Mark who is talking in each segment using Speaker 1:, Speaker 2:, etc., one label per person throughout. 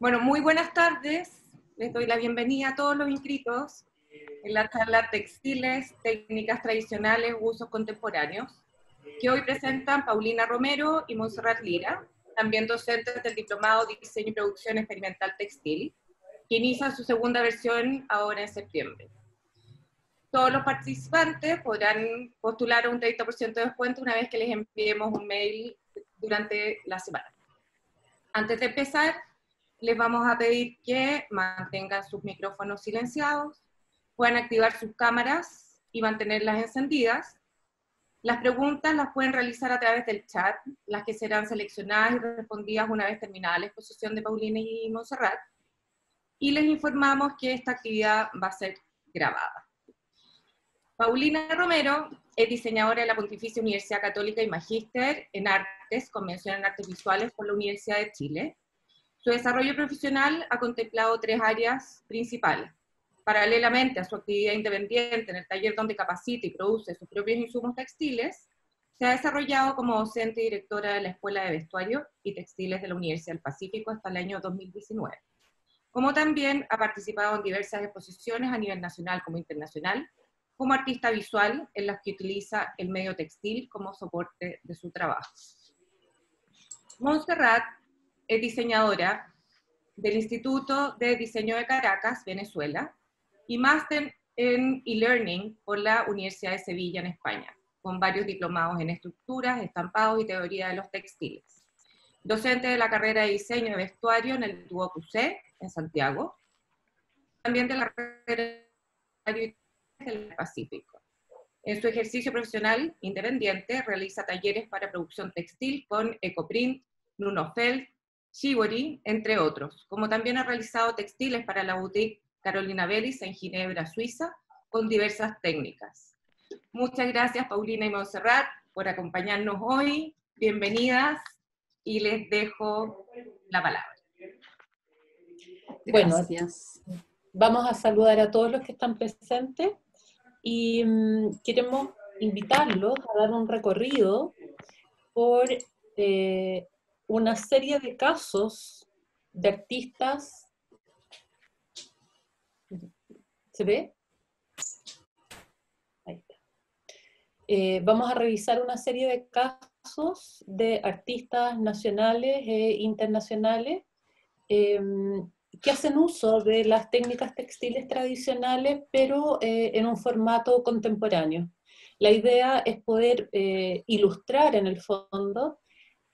Speaker 1: Bueno, muy buenas tardes. Les doy la bienvenida a todos los inscritos en la charla Textiles, Técnicas Tradicionales, Usos Contemporáneos, que hoy presentan Paulina Romero y Montserrat Lira, también docentes del Diplomado de Diseño y Producción Experimental Textil, que inicia su segunda versión ahora en septiembre. Todos los participantes podrán postular un 30% de descuento una vez que les enviemos un mail durante la semana. Antes de empezar, les vamos a pedir que mantengan sus micrófonos silenciados, puedan activar sus cámaras y mantenerlas encendidas. Las preguntas las pueden realizar a través del chat, las que serán seleccionadas y respondidas una vez terminada la exposición de Paulina y Montserrat. Y les informamos que esta actividad va a ser grabada. Paulina Romero es diseñadora de la Pontificia Universidad Católica y Magíster en Artes, con mención en Artes Visuales por la Universidad de Chile su desarrollo profesional ha contemplado tres áreas principales. Paralelamente a su actividad independiente en el taller donde capacita y produce sus propios insumos textiles, se ha desarrollado como docente y directora de la Escuela de Vestuario y Textiles de la Universidad del Pacífico hasta el año 2019. Como también ha participado en diversas exposiciones a nivel nacional como internacional, como artista visual en las que utiliza el medio textil como soporte de su trabajo. Montserrat es diseñadora del Instituto de Diseño de Caracas, Venezuela, y máster en e-learning por la Universidad de Sevilla, en España, con varios diplomados en estructuras, estampados y teoría de los textiles. Docente de la carrera de diseño de vestuario en el QC, en Santiago. También de la carrera de del Pacífico. En su ejercicio profesional independiente realiza talleres para producción textil con Ecoprint, Nunofeld, Shibori, entre otros, como también ha realizado textiles para la boutique Carolina Bellis en Ginebra, Suiza, con diversas técnicas. Muchas gracias Paulina y Montserrat por acompañarnos hoy. Bienvenidas y les dejo la palabra.
Speaker 2: Bueno, vamos a saludar a todos los que están presentes y mm, queremos invitarlos a dar un recorrido por eh, una serie de casos de artistas. ¿Se ve? Ahí está. Eh, vamos a revisar una serie de casos de artistas nacionales e internacionales em, que hacen uso de las técnicas textiles tradicionales, pero eh, en un formato contemporáneo. La idea es poder eh, ilustrar en el fondo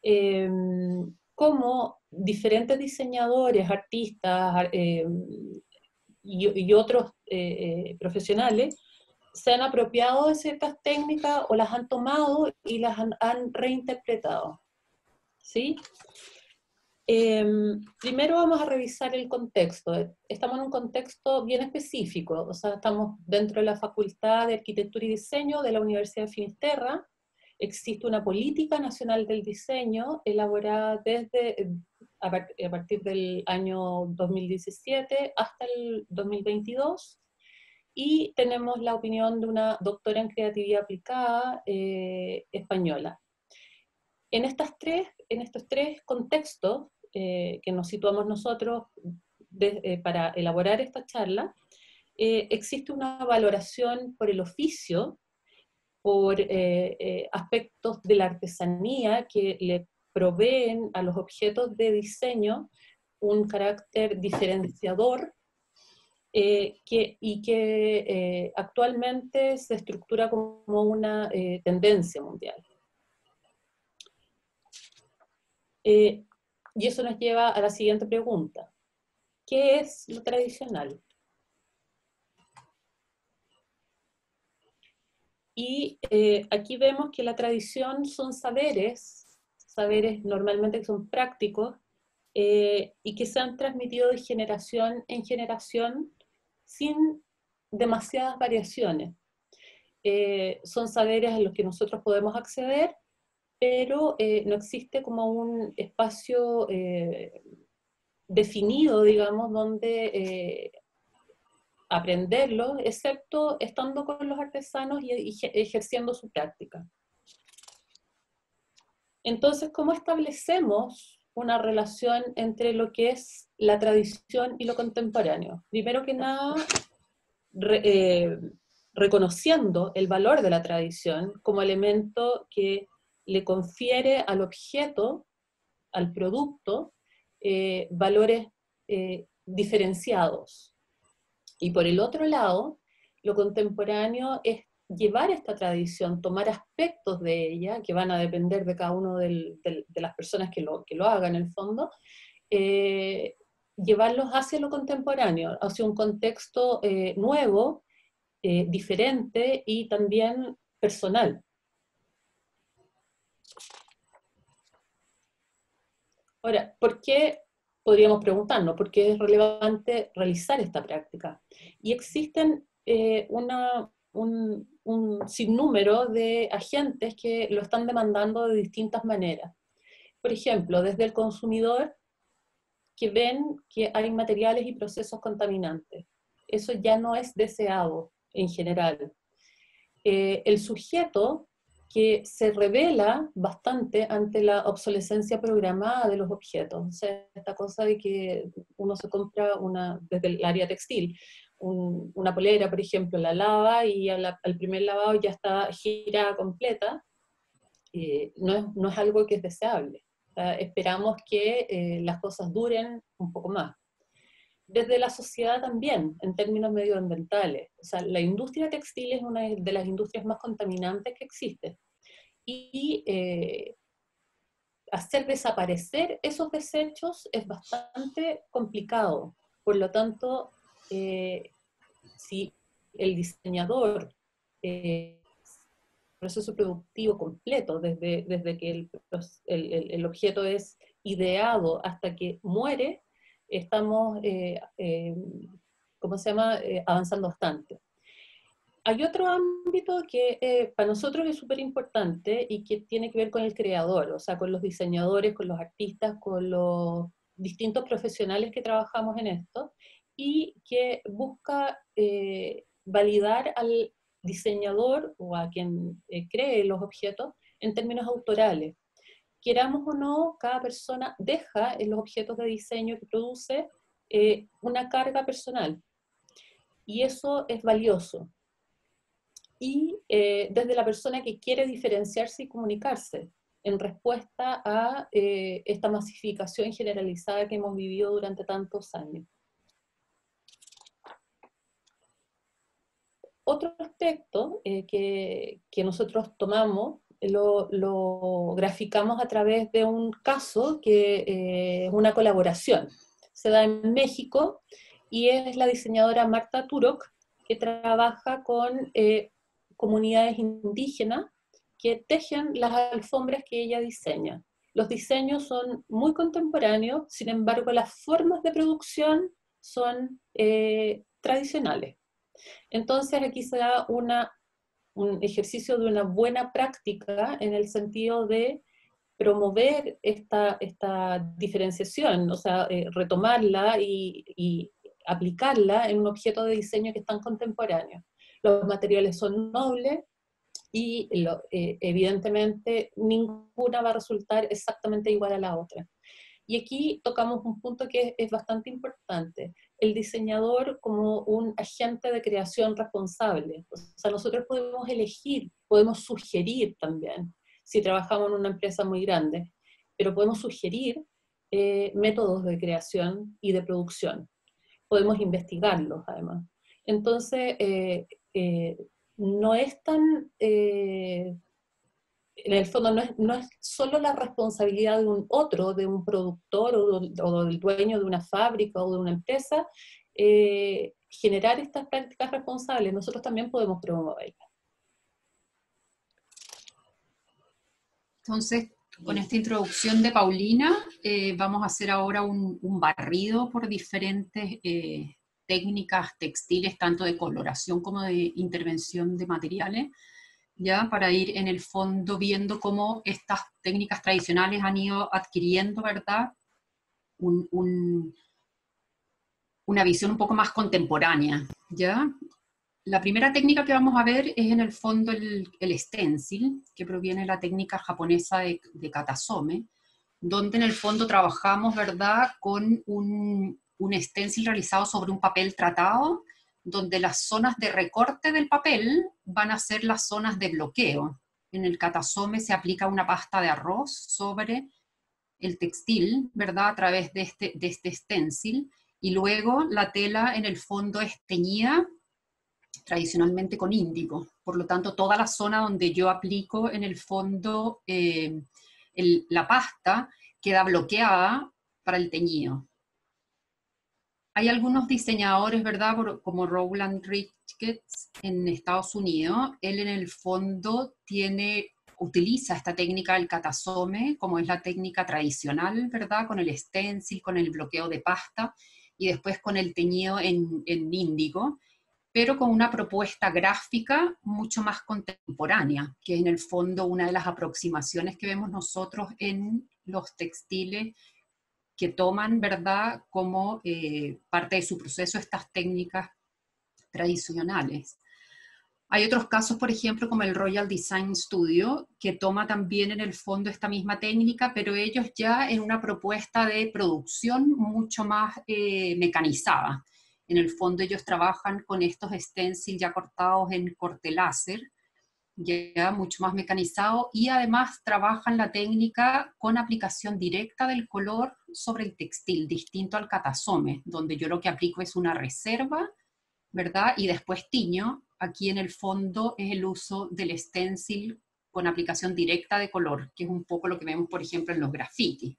Speaker 2: Em, cómo diferentes diseñadores, artistas em, y, otros eh, eh, profesionales se han apropiado de ciertas técnicas o las han tomado y las han, reinterpretado. ¿Sí? Em, primero vamos a revisar el contexto. Estamos en un contexto bien específico, o sea, estamos dentro de la Facultad de Arquitectura y Diseño de la Universidad de Finisterra, existe una política nacional del diseño elaborada desde eh, a, partir del año 2017 hasta el 2022 y tenemos la opinión de una doctora en creatividad aplicada eh, española. En, estas tres, en estos tres contextos eh, que nos situamos nosotros para elaborar esta charla, existe una valoración por el oficio por eh, eh, aspectos de la artesanía que le proveen a los objetos de diseño un carácter diferenciador eh, y que actualmente se estructura como una tendencia mundial. y eso nos lleva a la siguiente pregunta. ¿Qué es lo tradicional? Y eh, aquí vemos que la tradición son saberes, saberes normalmente que son prácticos, eh, y que se han transmitido de generación en generación sin demasiadas variaciones. Eh, son saberes a los que nosotros podemos acceder, pero no existe como un espacio definido, digamos, donde aprenderlo, excepto estando con los artesanos y ejerciendo su práctica. Entonces, ¿cómo establecemos una relación entre lo que es la tradición y lo contemporáneo. Primero que nada, eh, reconociendo el valor de la tradición como elemento que le confiere al objeto, al producto, eh, valores eh, diferenciados. Y por el otro lado, lo contemporáneo es llevar esta tradición, tomar aspectos de ella, que van a depender de cada una de las personas que lo, hagan en el fondo, eh, llevarlos hacia lo contemporáneo, hacia un contexto nuevo, diferente y también personal. Ahora, ¿por qué podríamos preguntarnos? ¿Por qué es relevante realizar esta práctica? Y existen eh, un, sinnúmero de agentes que lo están demandando de distintas maneras. Por ejemplo, desde el consumidor, que ven que hay materiales y procesos contaminantes. Eso ya no es deseado en general. Eh, el sujeto que se revela bastante ante la obsolescencia programada de los objetos. O sea, esta cosa de que uno se compra una, desde el área textil, una polera, por ejemplo, la lava y al, primer lavado ya está girada completa, eh, no, es, no, es, algo que es deseable. esperamos que eh, las cosas duren un poco más. Desde la sociedad también, en términos medioambientales. O sea, la industria textil es una de las industrias más contaminantes que existe. Y eh, hacer desaparecer esos desechos es bastante complicado. Por lo tanto, eh, si el diseñador, eh, proceso productivo completo, desde, desde que el, el, el, objeto es ideado hasta que muere, estamos, eh, eh, ¿cómo se llama?, eh, avanzando bastante. Hay otro ámbito que para nosotros es súper importante y que tiene que ver con el creador, o sea, con los diseñadores, con los artistas, con los distintos profesionales que trabajamos en esto, y que busca validar al diseñador o a quien cree los objetos en términos autorales queramos o no, cada persona deja en los objetos de diseño que produce eh, una carga personal. Y eso es valioso. Y eh, desde la persona que quiere diferenciarse y comunicarse en respuesta a eh, esta masificación generalizada que hemos vivido durante tantos años. Otro aspecto que, que nosotros tomamos lo, graficamos a través de un caso que eh, es una colaboración. Se da en México y es la diseñadora Marta Turok que trabaja con eh, comunidades indígenas que tejen las alfombras que ella diseña. Los diseños son muy contemporáneos, sin embargo las formas de producción son eh, tradicionales. Entonces aquí se da una un ejercicio de una buena práctica en el sentido de promover esta, esta diferenciación, o sea, eh, retomarla y, aplicarla en un objeto de diseño que es tan contemporáneo. Los materiales son nobles y eh, evidentemente ninguna va a resultar exactamente igual a la otra. Y aquí tocamos un punto que es, bastante importante, el diseñador como un agente de creación responsable. O sea, nosotros podemos elegir, podemos sugerir también, si trabajamos en una empresa muy grande, pero podemos sugerir eh, métodos de creación y de producción. Podemos investigarlos, además. Entonces, eh, eh, no es tan en el fondo no es, solo la responsabilidad de un otro, de un productor o, del dueño de una fábrica o de una empresa, eh, generar estas prácticas responsables, nosotros también podemos promoverlas.
Speaker 3: Entonces, con esta introducción de Paulina, eh, vamos a hacer ahora un, barrido por diferentes eh, técnicas textiles, tanto de coloración como de intervención de materiales, ¿ya? Para ir en el fondo viendo cómo estas técnicas tradicionales han ido adquiriendo, ¿verdad? una visión un poco más contemporánea, ¿ya? La primera técnica que vamos a ver es en el fondo el, stencil, que proviene de la técnica japonesa de, de katasome, donde en el fondo trabajamos, ¿verdad?, con un, un stencil realizado sobre un papel tratado, donde las zonas de recorte del papel van a ser las zonas de bloqueo. En el catasome se aplica una pasta de arroz sobre el textil, ¿verdad?, a través de este, de este stencil, y luego la tela en el fondo es teñida tradicionalmente con índigo. Por lo tanto, toda la zona donde yo aplico en el fondo eh, la pasta queda bloqueada para el teñido. Hay algunos diseñadores, ¿verdad? Como Rowland Ricketts en Estados Unidos. Él en el fondo utiliza esta técnica del catasome, como es la técnica tradicional, ¿verdad? Con el stencil, con el bloqueo de pasta y después con el teñido en, en índigo, pero con una propuesta gráfica mucho más contemporánea, que es en el fondo una de las aproximaciones que vemos nosotros en los textiles que toman, ¿verdad?, como eh, parte de su proceso estas técnicas tradicionales. Hay otros casos, por ejemplo, como el Royal Design Studio, que toma también en el fondo esta misma técnica, pero ellos ya en una propuesta de producción mucho más eh, mecanizada. En el fondo ellos trabajan con estos stencils ya cortados en corte láser, ya mucho más mecanizado y además trabajan la técnica con aplicación directa del color sobre el textil, distinto al catasome, donde yo lo que aplico es una reserva, ¿verdad? Y después tiño. Aquí en el fondo es el uso del stencil con aplicación directa de color, que es un poco lo que vemos, por ejemplo, en los grafitis.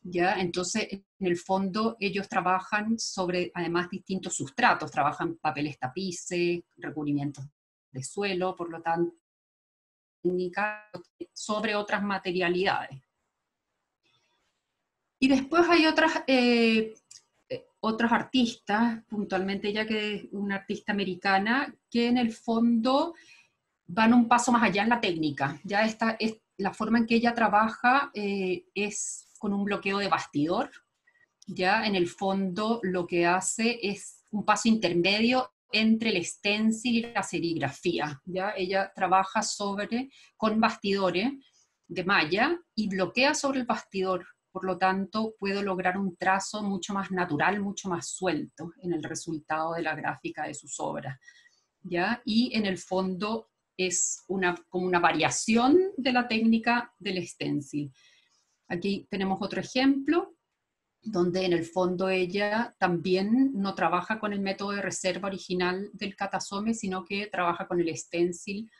Speaker 3: ¿Ya? Entonces, en el fondo, ellos trabajan sobre, además, distintos sustratos, trabajan papeles tapices, recubrimientos de suelo, por lo tanto, sobre otras materialidades. Y después hay otras, eh, eh, otros artistas, puntualmente ella que es una artista americana, que en el fondo van un paso más allá en la técnica. Ya esta es la forma en que ella trabaja eh, es con un bloqueo de bastidor. Ya en el fondo lo que hace es un paso intermedio entre el stencil y la serigrafía. ¿ya? Ella trabaja sobre, con bastidores de malla y bloquea sobre el bastidor. Por lo tanto, puedo lograr un trazo mucho más natural, mucho más suelto en el resultado de la gráfica de sus obras. ¿ya? Y en el fondo es una, como una variación de la técnica del stencil. Aquí tenemos otro ejemplo donde en el fondo ella también no trabaja con el método de reserva original del catasome, sino que trabaja con el stencil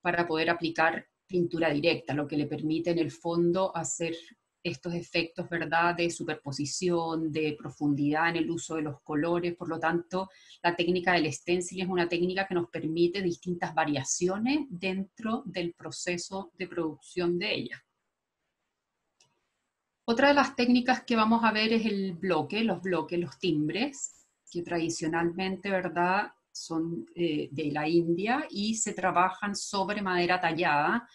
Speaker 3: para poder aplicar pintura directa, lo que le permite en el fondo hacer estos efectos, ¿verdad?, de superposición, de profundidad en el uso de los colores. Por lo tanto, la técnica del stencil es una técnica que nos permite distintas variaciones dentro del proceso de producción de ella. Otra de las técnicas que vamos a ver es el bloque, los bloques, los timbres, que tradicionalmente, ¿verdad?, son eh, de la India y se trabajan sobre madera tallada,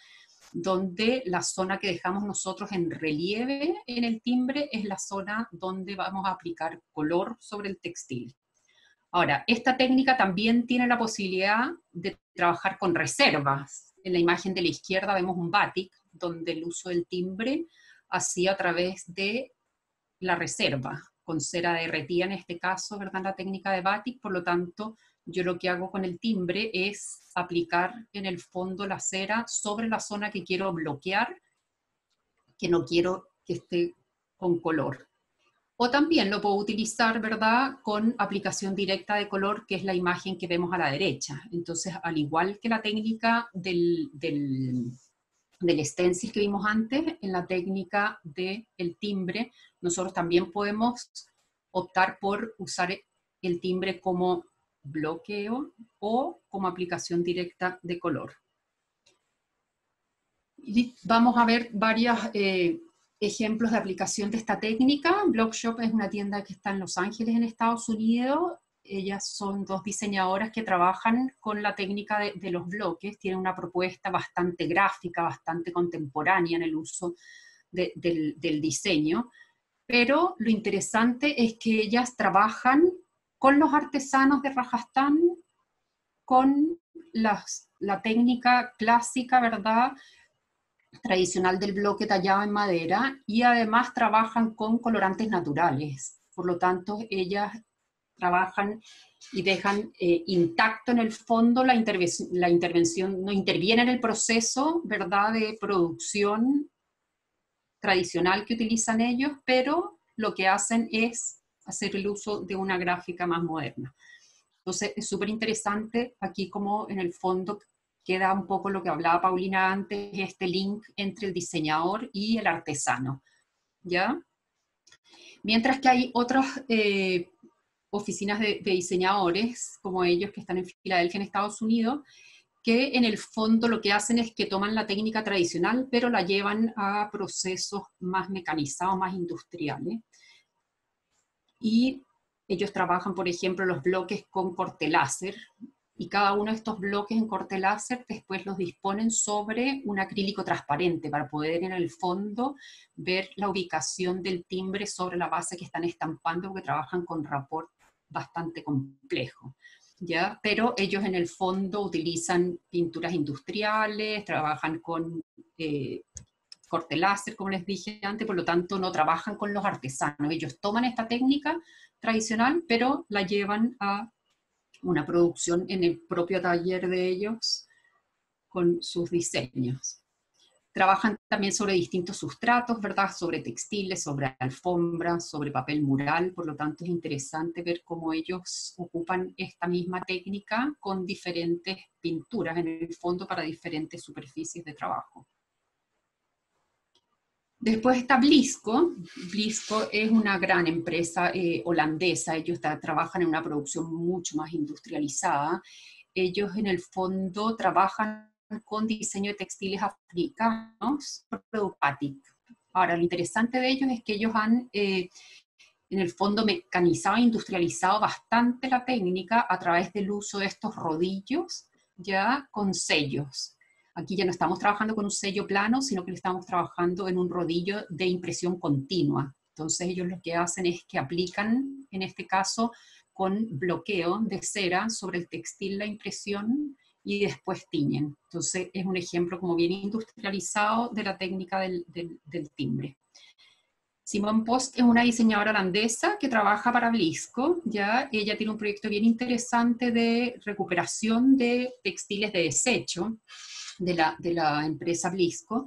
Speaker 3: donde la zona que dejamos nosotros en relieve en el timbre es la zona donde vamos a aplicar color sobre el textil. Ahora, esta técnica también tiene la posibilidad de trabajar con reservas. En la imagen de la izquierda vemos un batik, donde el uso del timbre así a través de la reserva, con cera derretida en este caso, ¿verdad? La técnica de batik, por lo tanto, yo lo que hago con el timbre es aplicar en el fondo la cera sobre la zona que quiero bloquear, que no quiero que esté con color. O también lo puedo utilizar, ¿verdad?, con aplicación directa de color, que es la imagen que vemos a la derecha. Entonces, al igual que la técnica del, del del stencil que vimos antes, en la técnica del el timbre, nosotros también podemos optar por usar el timbre como bloqueo o como aplicación directa de color. Y vamos a ver varios eh, ejemplos de aplicación de esta técnica. Blockshop es una tienda que está en Los Ángeles, en Estados Unidos, ellas son dos diseñadoras que trabajan con la técnica de, los bloques, tienen una propuesta bastante gráfica, bastante contemporánea en el uso del, diseño, pero lo interesante es que ellas trabajan con los artesanos de Rajasthan, con la técnica clásica, ¿verdad? tradicional del bloque tallado en madera y además trabajan con colorantes naturales. Por lo tanto, ellas trabajan y dejan eh, intacto en el fondo la, la intervención, no interviene en el proceso, ¿verdad?, de producción tradicional que utilizan ellos, pero lo que hacen es hacer el uso de una gráfica más moderna. Entonces, es súper interesante aquí como en el fondo queda un poco lo que hablaba Paulina antes, este link entre el diseñador y el artesano, ¿ya? Mientras que hay otras eh, oficinas de, diseñadores, como ellos que están en Filadelfia, en Estados Unidos, que en el fondo lo que hacen es que toman la técnica tradicional, pero la llevan a procesos más mecanizados, más industriales. Y ellos trabajan, por ejemplo, los bloques con corte láser, y cada uno de estos bloques en corte láser después los disponen sobre un acrílico transparente para poder en el fondo ver la ubicación del timbre sobre la base que están estampando, porque trabajan con rapport bastante complejo. ¿ya? Pero ellos en el fondo utilizan pinturas industriales, trabajan con eh, corte láser, como les dije antes, por lo tanto no trabajan con los artesanos. Ellos toman esta técnica tradicional, pero la llevan a una producción en el propio taller de ellos con sus diseños. Trabajan también sobre distintos sustratos, ¿verdad? Sobre textiles, sobre alfombras, sobre papel mural, por lo tanto es interesante ver cómo ellos ocupan esta misma técnica con diferentes pinturas en el fondo para diferentes superficies de trabajo. Después está Blisco. Blisco es una gran empresa eh, holandesa. Ellos trabajan en una producción mucho más industrializada. Ellos en el fondo trabajan con diseño de textiles africanos, Ahora, lo interesante de ellos es que ellos han, eh, en el fondo, mecanizado e industrializado bastante la técnica a través del uso de estos rodillos, ya con sellos. Aquí ya no estamos trabajando con un sello plano, sino que estamos trabajando en un rodillo de impresión continua. Entonces ellos lo que hacen es que aplican, en este caso, con bloqueo de cera sobre el textil la impresión y después tiñen. Entonces es un ejemplo como bien industrializado de la técnica del, timbre. Simone Post es una diseñadora holandesa que trabaja para Blisco, ya ella tiene un proyecto bien interesante de recuperación de textiles de desecho de la, de la empresa Blisco,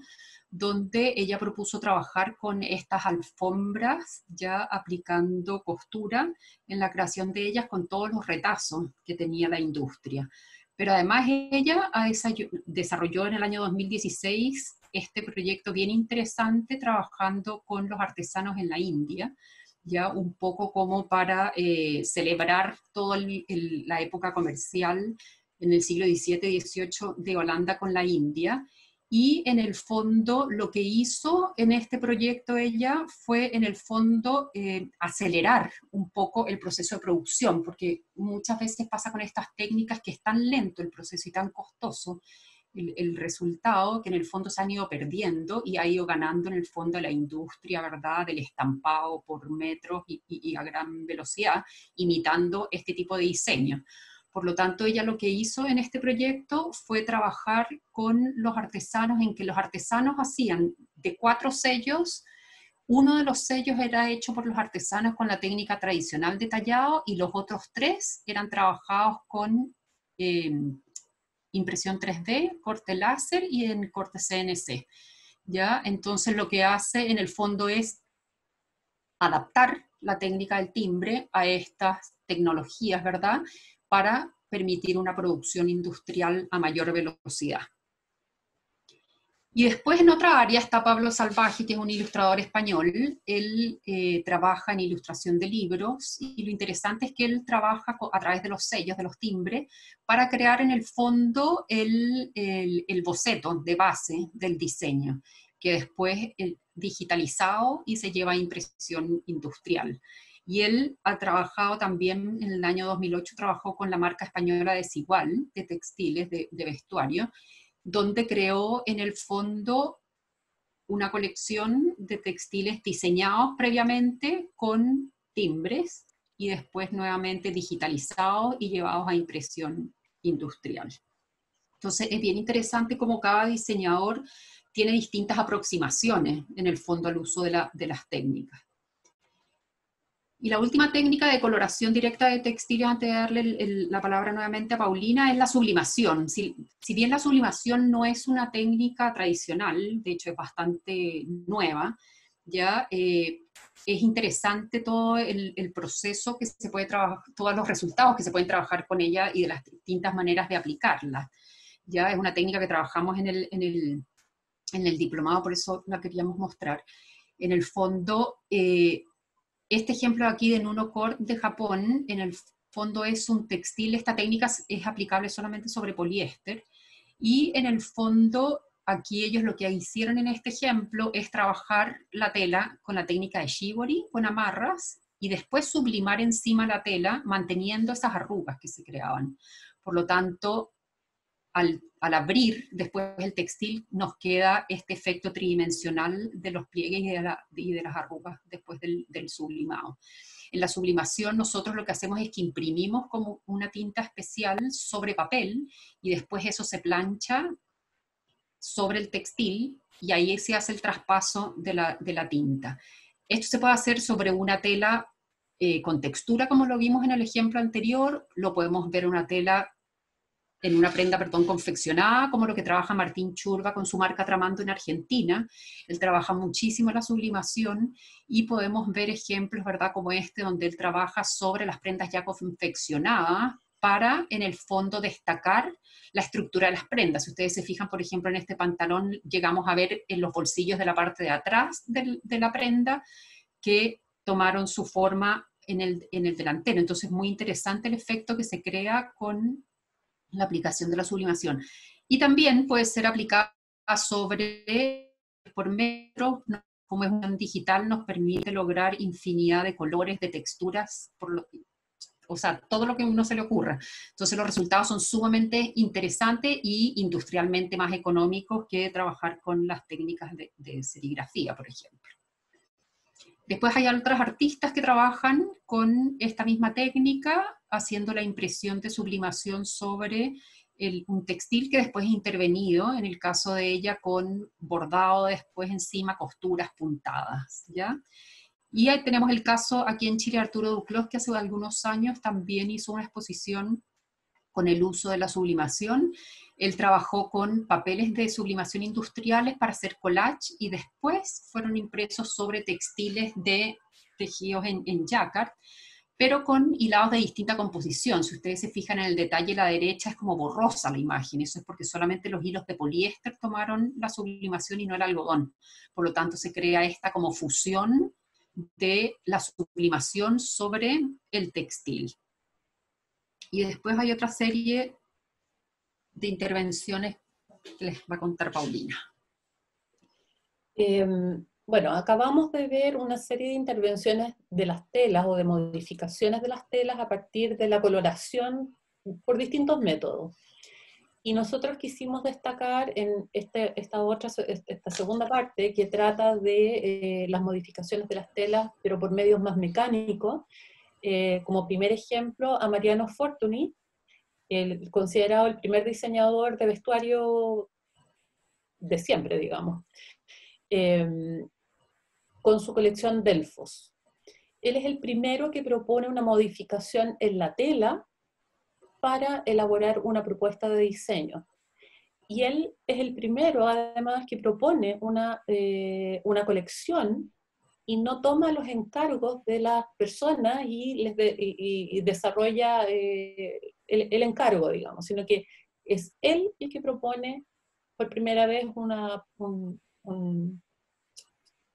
Speaker 3: donde ella propuso trabajar con estas alfombras, ya aplicando costura en la creación de ellas con todos los retazos que tenía la industria. Pero además ella desarrolló en el año 2016 este proyecto bien interesante trabajando con los artesanos en la India, ya un poco como para eh, celebrar toda la época comercial en el siglo XVII y XVIII de Holanda con la India. Y en el fondo lo que hizo en este proyecto ella fue en el fondo eh, acelerar un poco el proceso de producción, porque muchas veces pasa con estas técnicas que es tan lento el proceso y tan costoso el, resultado que en el fondo se han ido perdiendo y ha ido ganando en el fondo la industria, ¿verdad?, del estampado por metros y, y a gran velocidad, imitando este tipo de diseño. Por lo tanto, ella lo que hizo en este proyecto fue trabajar con los artesanos en que los artesanos hacían de cuatro sellos, uno de los sellos era hecho por los artesanos con la técnica tradicional de tallado y los otros tres eran trabajados con em, impresión 3D, corte láser y en corte CNC. ¿ya? Entonces lo que hace en el fondo es adaptar la técnica del timbre a estas tecnologías, ¿verdad? Para permitir una producción industrial a mayor velocidad. Y después en otra área está Pablo Salvaje, que es un ilustrador español. Él eh, trabaja en ilustración de libros y lo interesante es que él trabaja a través de los sellos, de los timbres, para crear en el fondo el, el, boceto de base del diseño, que después es digitalizado y se lleva a impresión industrial. Y él ha trabajado también, en el año 2008, trabajó con la marca española Desigual, de textiles, de, vestuario, donde creó en el fondo una colección de textiles diseñados previamente con timbres y después nuevamente digitalizados y llevados a impresión industrial. Entonces es bien interesante cómo cada diseñador tiene distintas aproximaciones en el fondo al uso de, las técnicas. Y la última técnica de coloración directa de textiles, antes de darle la palabra nuevamente a Paulina, es la sublimación. Si, bien la sublimación no es una técnica tradicional, de hecho es bastante nueva, ya eh, es interesante todo el, proceso que se puede trabajar, todos los resultados que se pueden trabajar con ella y de las distintas maneras de aplicarla. Ya es una técnica que trabajamos en el, en el, en el diplomado, por eso la queríamos mostrar. En el fondo, eh, este ejemplo aquí de Nuno Core de Japón, en el fondo es un textil, esta técnica es aplicable solamente sobre poliéster, y en el fondo aquí ellos lo que hicieron en este ejemplo es trabajar la tela con la técnica de shibori, con amarras, y después sublimar encima la tela manteniendo esas arrugas que se creaban. Por lo tanto, al, abrir después el textil nos queda este efecto tridimensional de los pliegues y de, las arrugas después del, sublimado. En la sublimación nosotros lo que hacemos es que imprimimos como una tinta especial sobre papel y después eso se plancha sobre el textil y ahí se hace el traspaso de la, tinta. Esto se puede hacer sobre una tela eh, con textura, como lo vimos en el ejemplo anterior, lo podemos ver en una tela, en una prenda, perdón, confeccionada, como lo que trabaja Martín Churba con su marca Tramando en Argentina. Él trabaja muchísimo la sublimación y podemos ver ejemplos, ¿verdad?, como este, donde él trabaja sobre las prendas ya confeccionadas, para, en el fondo, destacar la estructura de las prendas. Si ustedes se fijan, por ejemplo, en este pantalón, llegamos a ver en los bolsillos de la parte de atrás de la prenda que tomaron su forma en el, en el delantero. Entonces, muy interesante el efecto que se crea con la aplicación de la sublimación. Y también puede ser aplicada sobre por metro, como es un digital, nos permite lograr infinidad de colores, de texturas, o sea, todo lo que a uno se le ocurra. Entonces los resultados son sumamente interesantes y industrialmente más económicos que trabajar con las técnicas de, serigrafía, por ejemplo. Después hay otros artistas que trabajan con esta misma técnica, haciendo la impresión de sublimación sobre un textil que después es intervenido, en el caso de ella con bordado después encima, costuras puntadas, ¿ya? Y ahí tenemos el caso aquí en Chile, Arturo Duclos, que hace algunos años también hizo una exposición con el uso de la sublimación. Él trabajó con papeles de sublimación industriales para hacer collage y después fueron impresos sobre textiles de tejidos en, en pero con hilados de distinta composición. Si ustedes se fijan en el detalle, la derecha es como borrosa la imagen. Eso es porque solamente los hilos de poliéster tomaron la sublimación y no el algodón. Por lo tanto, se crea esta como fusión de la sublimación sobre el textil. Y después hay otra serie de intervenciones que les va a contar Paulina.
Speaker 2: Em, bueno, acabamos de ver una serie de intervenciones de las telas o de modificaciones de las telas a partir de la coloración por distintos métodos. Y nosotros quisimos destacar en este, esta, segunda parte que trata de eh, las modificaciones de las telas, pero por medios más mecánicos. Eh, como primer ejemplo, a Mariano Fortuny, el, considerado el primer diseñador de vestuario de siempre, digamos, em, con su colección Delfos. Él es el primero que propone una modificación en la tela para elaborar una propuesta de diseño. Y él es el primero, además, que propone una, eh, una colección y no toma los encargos de las personas y, desarrolla eh, el, encargo, digamos, sino que es él el que propone por primera vez una,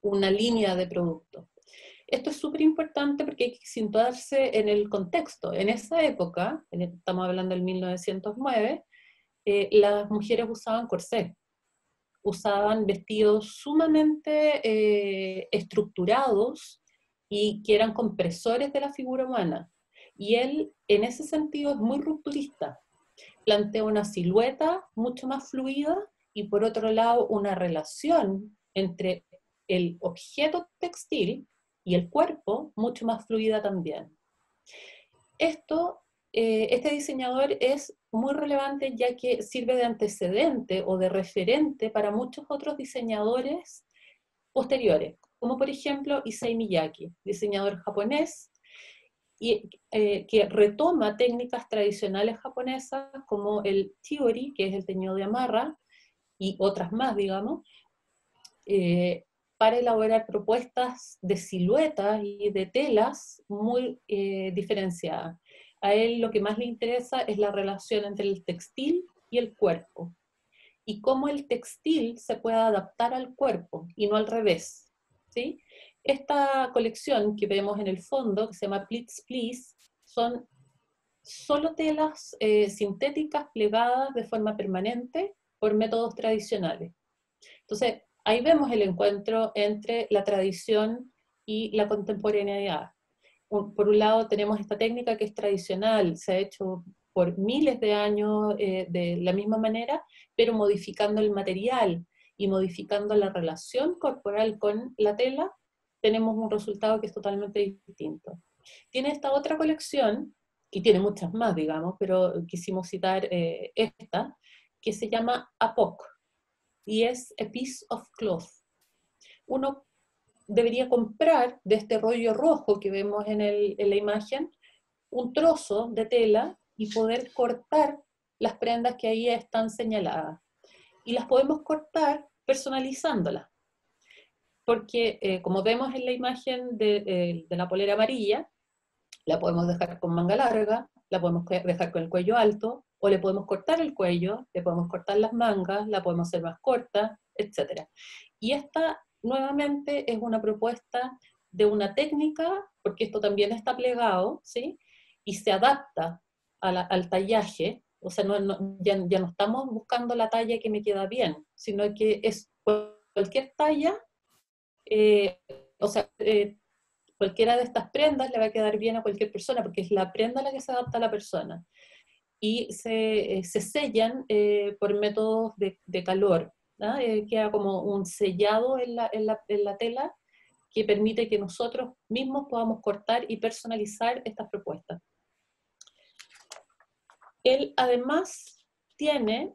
Speaker 2: una línea de producto. Esto es súper importante porque hay que situarse en el contexto. En esa época, estamos hablando del 1909, eh, las mujeres usaban corsé, usaban vestidos sumamente eh, estructurados y que eran compresores de la figura humana. Y él, en ese sentido, es muy rupturista. Plantea una silueta mucho más fluida y, por otro lado, una relación entre el objeto textil y el cuerpo mucho más fluida también. Esto, eh, este diseñador es muy relevante ya que sirve de antecedente o de referente para muchos otros diseñadores posteriores, como por ejemplo Issei Miyake, diseñador japonés, y, eh, que retoma técnicas tradicionales japonesas como el Theory, que es el teñido de amarra, y otras más, digamos, eh, para elaborar propuestas de siluetas y de telas muy eh, diferenciadas. A él lo que más le interesa es la relación entre el textil y el cuerpo, y cómo el textil se puede adaptar al cuerpo y no al revés. ¿sí? Esta colección que vemos en el fondo, que se llama Please Please, son solo telas eh, sintéticas plegadas de forma permanente por métodos tradicionales. Entonces, ahí vemos el encuentro entre la tradición y la contemporaneidad. por un lado tenemos esta técnica que es tradicional, se ha hecho por miles de años eh, de la misma manera, pero modificando el material y modificando la relación corporal con la tela, tenemos un resultado que es totalmente distinto. Tiene esta otra colección, y tiene muchas más, digamos, pero quisimos citar eh, esta, que se llama APOC, y es A Piece of Cloth. Uno debería comprar de este rollo rojo que vemos en, la imagen, un trozo de tela y poder cortar las prendas que ahí están señaladas. Y las podemos cortar personalizándolas porque eh, como vemos en la imagen eh, de, la polera amarilla, la podemos dejar con manga larga, la podemos dejar con el cuello alto, o le podemos cortar el cuello, le podemos cortar las mangas, la podemos hacer más corta, etc. Y esta nuevamente es una propuesta de una técnica, porque esto también está plegado, ¿sí? Y se adapta al tallaje, o sea, ya, ya no estamos buscando la talla que me queda bien, sino que es cualquier talla eh, o sea, eh, cualquiera de estas prendas le va a quedar bien a cualquier persona, porque es la prenda la que se adapta a la persona. Y se, eh, sellan por métodos de, calor, queda como un sellado en la, en la tela que permite que nosotros mismos podamos cortar y personalizar estas propuestas. Él además tiene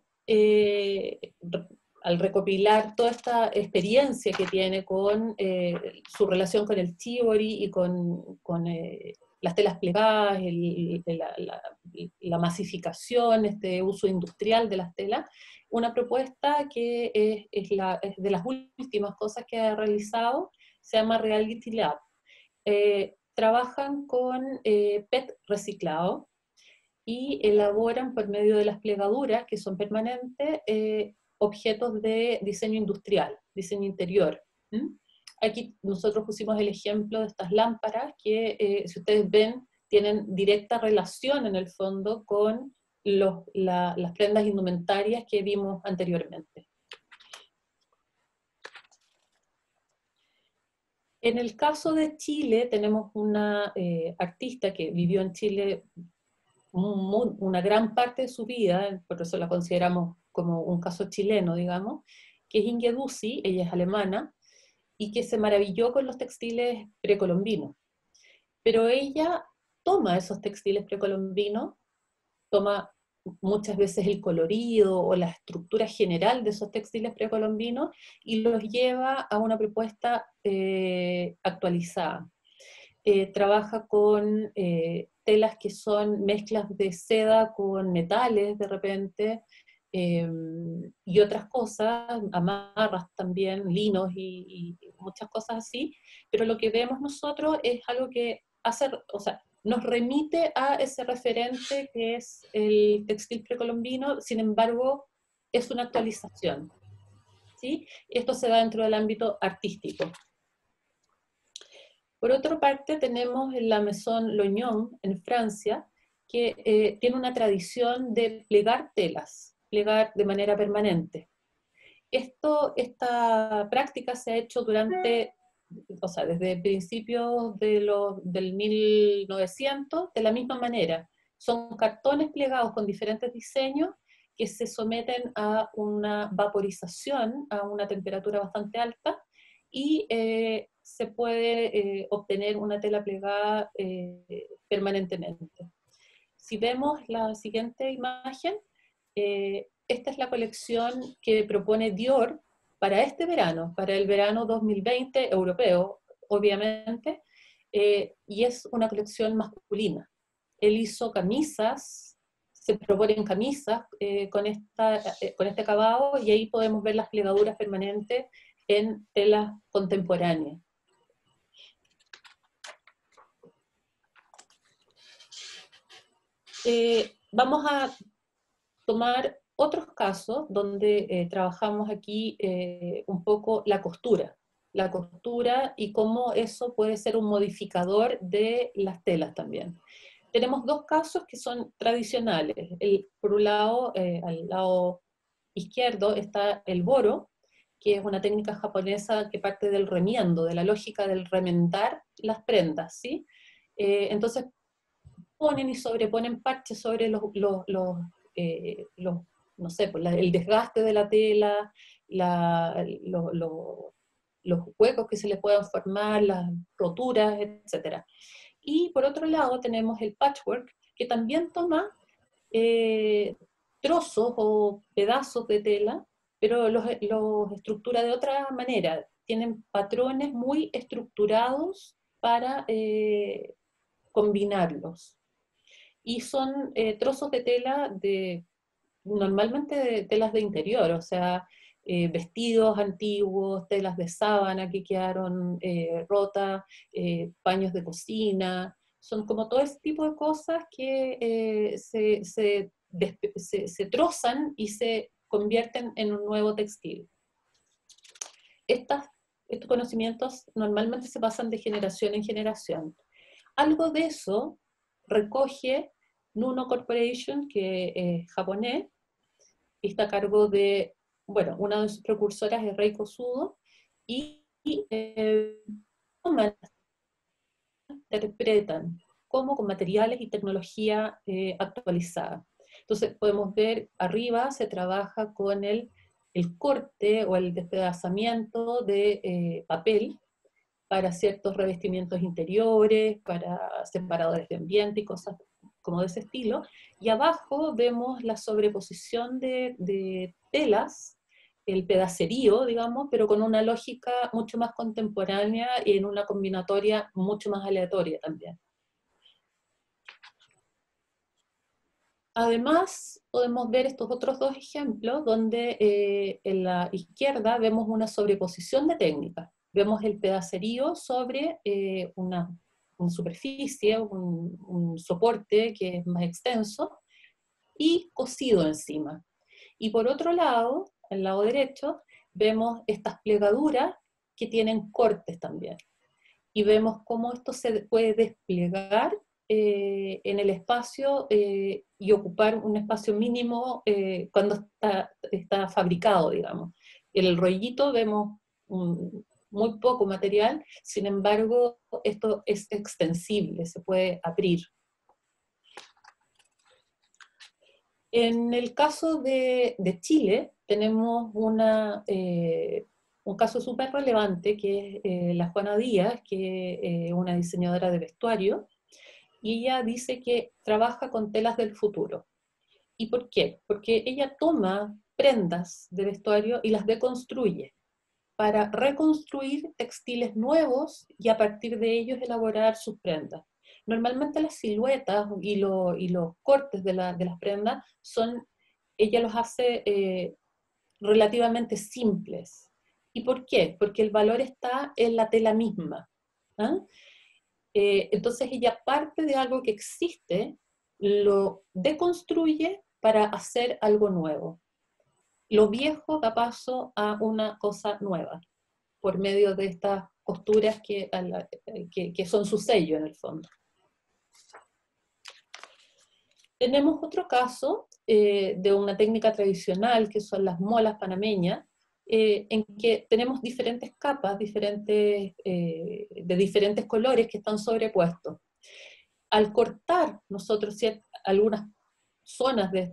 Speaker 2: al recopilar toda esta experiencia que tiene con eh, su relación con el theory y con, con eh, las telas plegadas, la, masificación, este uso industrial de las telas, una propuesta que es, es, de las últimas cosas que ha realizado, se llama Reality Lab. Eh, trabajan con PET reciclado y elaboran por medio de las plegaduras, que son permanentes, objetos de diseño industrial, diseño interior. Aquí nosotros pusimos el ejemplo de estas lámparas que, eh, si ustedes ven, tienen directa relación en el fondo con las prendas indumentarias que vimos anteriormente. En el caso de Chile, tenemos una eh, artista que vivió en Chile una gran parte de su vida, por eso la consideramos como un caso chileno, digamos, que es Inge Dusi, ella es alemana, y que se maravilló con los textiles precolombinos. Pero ella toma esos textiles precolombinos, toma muchas veces el colorido o la estructura general de esos textiles precolombinos y los lleva a una propuesta eh, actualizada. Eh, trabaja con eh, telas que son mezclas de seda con metales de repente, Em, y otras cosas, amarras también, linos y, muchas cosas así, pero lo que vemos nosotros es algo que hace, o sea, nos remite a ese referente que es el textil precolombino, sin embargo, es una actualización. ¿sí? Esto se da dentro del ámbito artístico. Por otra parte, tenemos la Maison Loignon en Francia, que eh, tiene una tradición de plegar telas de manera permanente. Esto, esta práctica se ha hecho durante, o sea, desde principios de los, del 1900, de la misma manera. Son cartones plegados con diferentes diseños que se someten a una vaporización a una temperatura bastante alta y eh, se puede eh, obtener una tela plegada eh, permanentemente Si vemos la siguiente imagen, eh, esta es la colección que propone Dior para este verano, para el verano 2020 europeo, obviamente, eh, y es una colección masculina. Él hizo camisas, se proponen camisas eh, con, esta, con este acabado y ahí podemos ver las plegaduras permanentes en tela contemporánea. Eh, vamos a tomar otros casos donde eh, trabajamos aquí eh, un poco la costura, la costura y cómo eso puede ser un modificador de las telas también. Tenemos dos casos que son tradicionales. El, por un lado, al lado izquierdo está el boro, que es una técnica japonesa que parte del remiendo, de la lógica del remendar las prendas, ¿sí? entonces, ponen y sobreponen parches sobre los, los, los, eh, no sé, pues, el desgaste de la tela, los huecos que se le puedan formar, las roturas, etc. Y por otro lado tenemos el patchwork, que también toma eh, trozos o pedazos de tela, pero los, los estructura de otra manera. Tienen patrones muy estructurados para eh, combinarlos y son eh, trozos de tela de, normalmente de telas de interior, o sea, eh, vestidos antiguos, telas de sábana que quedaron eh, rotas, paños de cocina, son como todo ese tipo de cosas que se, se, se, trozan y se convierten en un nuevo textil. Estos conocimientos normalmente se pasan de generación en generación. Algo de eso recoge Nuno Corporation, que es japonés, está a cargo de, bueno, una de sus precursoras es Reiko Sudo, y, eh, interpretan como con materiales y tecnología eh, actualizada. Entonces podemos ver arriba se trabaja con el, el corte o el despedazamiento de eh, papel para ciertos revestimientos interiores, para separadores de ambiente y cosas como de ese estilo. Y abajo vemos la sobreposición de, telas, el pedacerío, digamos, pero con una lógica mucho más contemporánea y en una combinatoria mucho más aleatoria también. Además, podemos ver estos otros dos ejemplos donde eh, en la izquierda vemos una sobreposición de técnicas vemos el pedacerío sobre eh, una, superficie, un, soporte que es más extenso, y cosido encima. Y por otro lado, al lado derecho, vemos estas plegaduras que tienen cortes también. Y vemos cómo esto se puede desplegar eh, en el espacio eh, y ocupar un espacio mínimo cuando está, está, fabricado, digamos. En el rollito vemos un, muy poco material, sin embargo, esto es extensible, se puede abrir. En el caso de, Chile, tenemos una, eh, un caso súper relevante, que es eh, la Juana Díaz, que es eh, una diseñadora de vestuario, y ella dice que trabaja con telas del futuro. ¿Y por qué? Porque ella toma prendas de vestuario y las deconstruye para reconstruir textiles nuevos y a partir de ellos elaborar sus prendas. Normalmente las siluetas y, los cortes de, las prendas son, ella los hace eh, relativamente simples. ¿Y por qué? Porque el valor está en la tela misma. ¿ah? Eh, entonces ella parte de algo que existe, lo deconstruye para hacer algo nuevo lo viejo da paso a una cosa nueva, por medio de estas costuras que, son su sello en el fondo. Tenemos otro caso eh, de una técnica tradicional, que son las molas panameñas, eh, en que tenemos diferentes capas diferentes, eh, de diferentes colores que están sobrepuestos. Al cortar nosotros algunas zonas de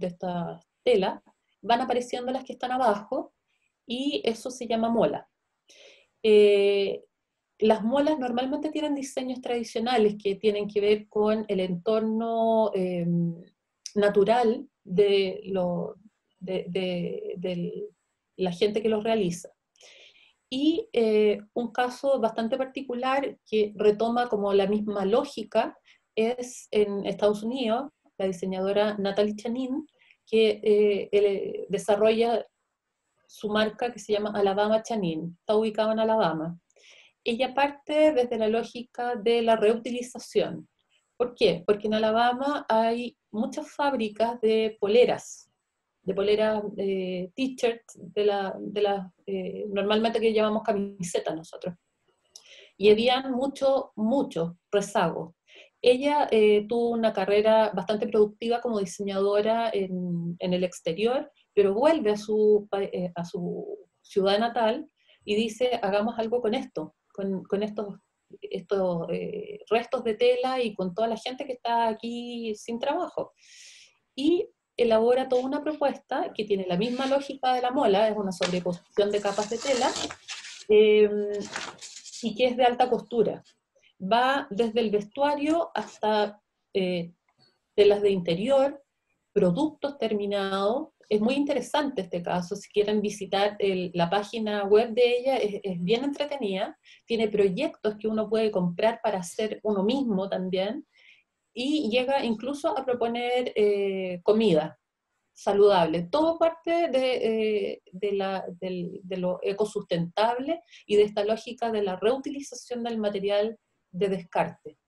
Speaker 2: esta tela, van apareciendo las que están abajo y eso se llama mola. Eh, las molas normalmente tienen diseños tradicionales que tienen que ver con el entorno em, natural de, la gente que los realiza. Y eh, un caso bastante particular que retoma como la misma lógica es en Estados Unidos, la diseñadora Natalie Chanin, que eh, desarrolla su marca que se llama Alabama Chanin, está ubicada en Alabama. Ella parte desde la lógica de la reutilización. ¿Por qué? Porque en Alabama hay muchas fábricas de poleras, de poleras, eh, t-shirts, de la, de la eh, normalmente que llamamos camisetas nosotros. Y habían mucho, mucho rezago. Ella eh, tuvo una carrera bastante productiva como diseñadora en, el exterior, pero vuelve a su, a su ciudad natal y dice, hagamos algo con esto, con, estos, estos restos de tela y con toda la gente que está aquí sin trabajo. Y elabora toda una propuesta que tiene la misma lógica de la mola, es una sobreposición de capas de tela, em, y que es de alta costura. Va desde el vestuario hasta eh, telas de interior, productos terminados. Es muy interesante este caso, si quieren visitar la página web de ella, es, bien entretenida, tiene proyectos que uno puede comprar para hacer uno mismo también, y llega incluso a proponer eh, comida saludable. Todo parte de, eh, de, lo ecosustentable y de esta lógica de la reutilización del material de descarte.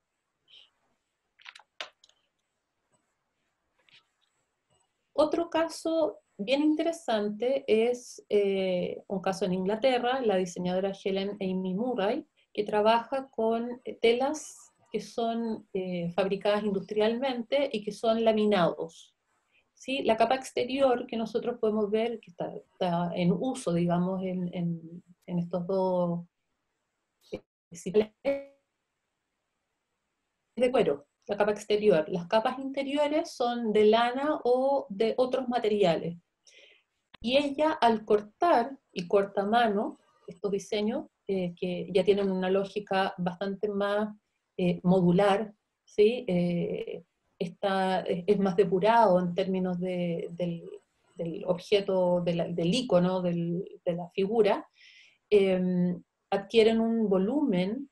Speaker 2: Otro caso bien interesante es eh, un caso en Inglaterra, la diseñadora Helen Amy Murray, que trabaja con telas que son eh, fabricadas industrialmente y que son laminados. ¿sí? La capa exterior que nosotros podemos ver, que está, en uso, digamos, en, en, estos dos de cuero, la capa exterior. Las capas interiores son de lana o de otros materiales. Y ella al cortar y corta a mano estos diseños, eh, que ya tienen una lógica bastante más eh, modular, ¿sí? Eh, está, es más depurado en términos de, del, objeto, del icono, de la figura, em, adquieren un volumen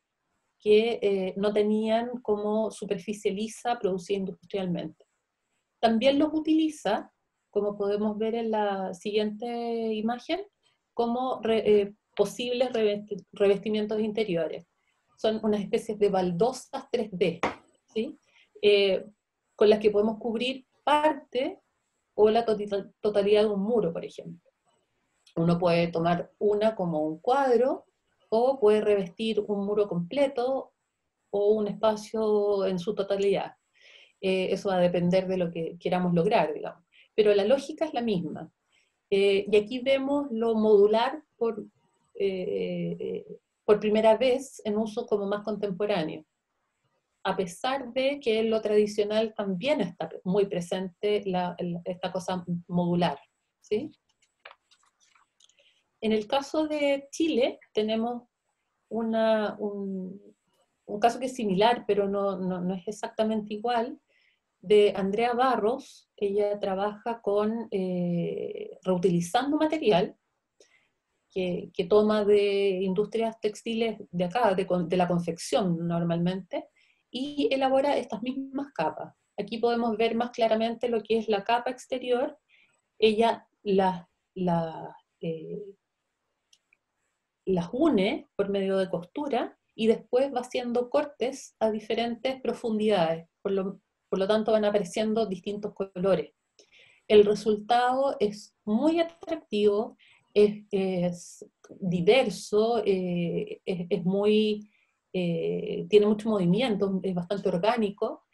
Speaker 2: que eh, no tenían como superficie lisa producida industrialmente. También los utiliza, como podemos ver en la siguiente imagen, como posibles revestimientos interiores son unas especies de baldosas 3D, ¿sí? Eh, con las que podemos cubrir parte o la totalidad de un muro, por ejemplo. Uno puede tomar una como un cuadro o puede revestir un muro completo o un espacio en su totalidad. Eh, eso va a depender de lo que queramos lograr, digamos. Pero la lógica es la misma. Eh, y aquí vemos lo modular por, por primera vez en uso como más contemporáneo, a pesar de que en lo tradicional también está muy presente esta cosa modular. ¿sí? En el caso de Chile tenemos una, un, caso que es similar, pero no, no, es exactamente igual, de Andrea Barros. Ella trabaja con eh, reutilizando material que, toma de industrias textiles de acá, de, la confección normalmente, y elabora estas mismas capas. Aquí podemos ver más claramente lo que es la capa exterior. Ella las la, eh, las une por medio de costura y después va haciendo cortes a diferentes profundidades. Por lo, por lo tanto van apareciendo distintos colores. El resultado es muy atractivo, es, diverso, eh, es, muy, eh, tiene mucho movimiento, es bastante orgánico,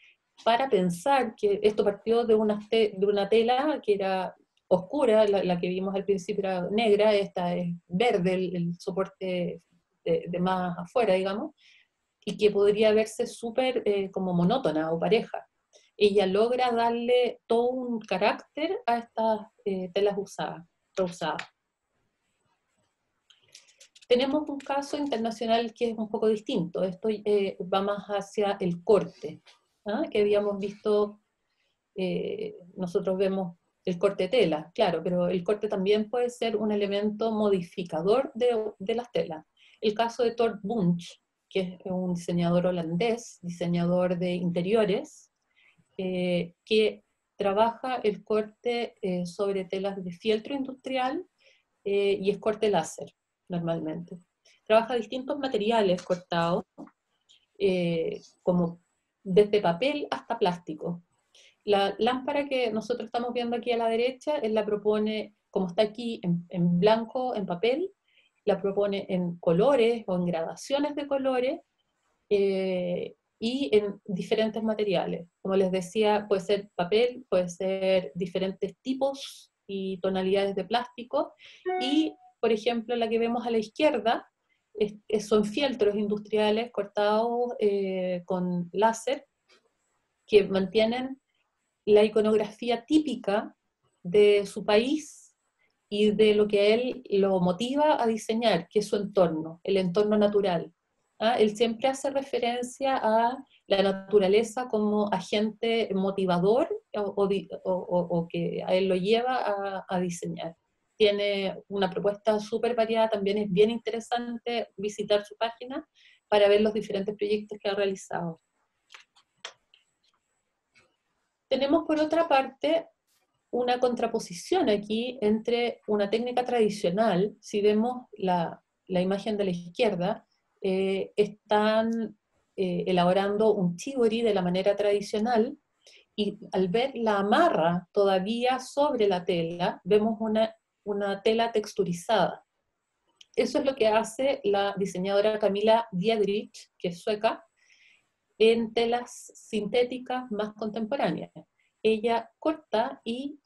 Speaker 2: para pensar que esto partió de una, de una tela que era oscura, la, que vimos al principio era negra, esta es verde, el, soporte de, más afuera, digamos, y que podría verse súper eh, como monótona o pareja. Ella logra darle todo un carácter a estas telas usadas. Tenemos un caso internacional que es un poco distinto. Esto eh, va más hacia el corte, ¿ah? que habíamos visto, eh, nosotros vemos el corte tela, claro, pero el corte también puede ser un elemento modificador de, de las telas. El caso de Thor Bunch, que es un diseñador holandés, diseñador de interiores, eh, que trabaja el corte eh, sobre telas de fieltro industrial eh, y es corte láser, normalmente. Trabaja distintos materiales cortados, como desde papel hasta plástico. La lámpara que nosotros estamos viendo aquí a la derecha, él la propone, como está aquí, en, blanco, en papel, la propone en colores o en gradaciones de colores eh, y en diferentes materiales. Como les decía, puede ser papel, puede ser diferentes tipos y tonalidades de plástico y, por ejemplo, la que vemos a la izquierda son fieltros industriales cortados eh, con láser que mantienen la iconografía típica de su país y de lo que él lo motiva a diseñar, que es su entorno, el entorno natural. ¿ah? Él siempre hace referencia a la naturaleza como agente motivador o, que a él lo lleva a, a diseñar. Tiene una propuesta súper variada, también es bien interesante visitar su página para ver los diferentes proyectos que ha realizado. Tenemos por otra parte una contraposición aquí entre una técnica tradicional, si vemos la, imagen de la izquierda, eh, están eh, elaborando un chigori de la manera tradicional y al ver la amarra todavía sobre la tela, vemos una, una tela texturizada. Eso es lo que hace la diseñadora Camila Diedrich, que es sueca, en telas sintéticas más contemporáneas. Ella corta y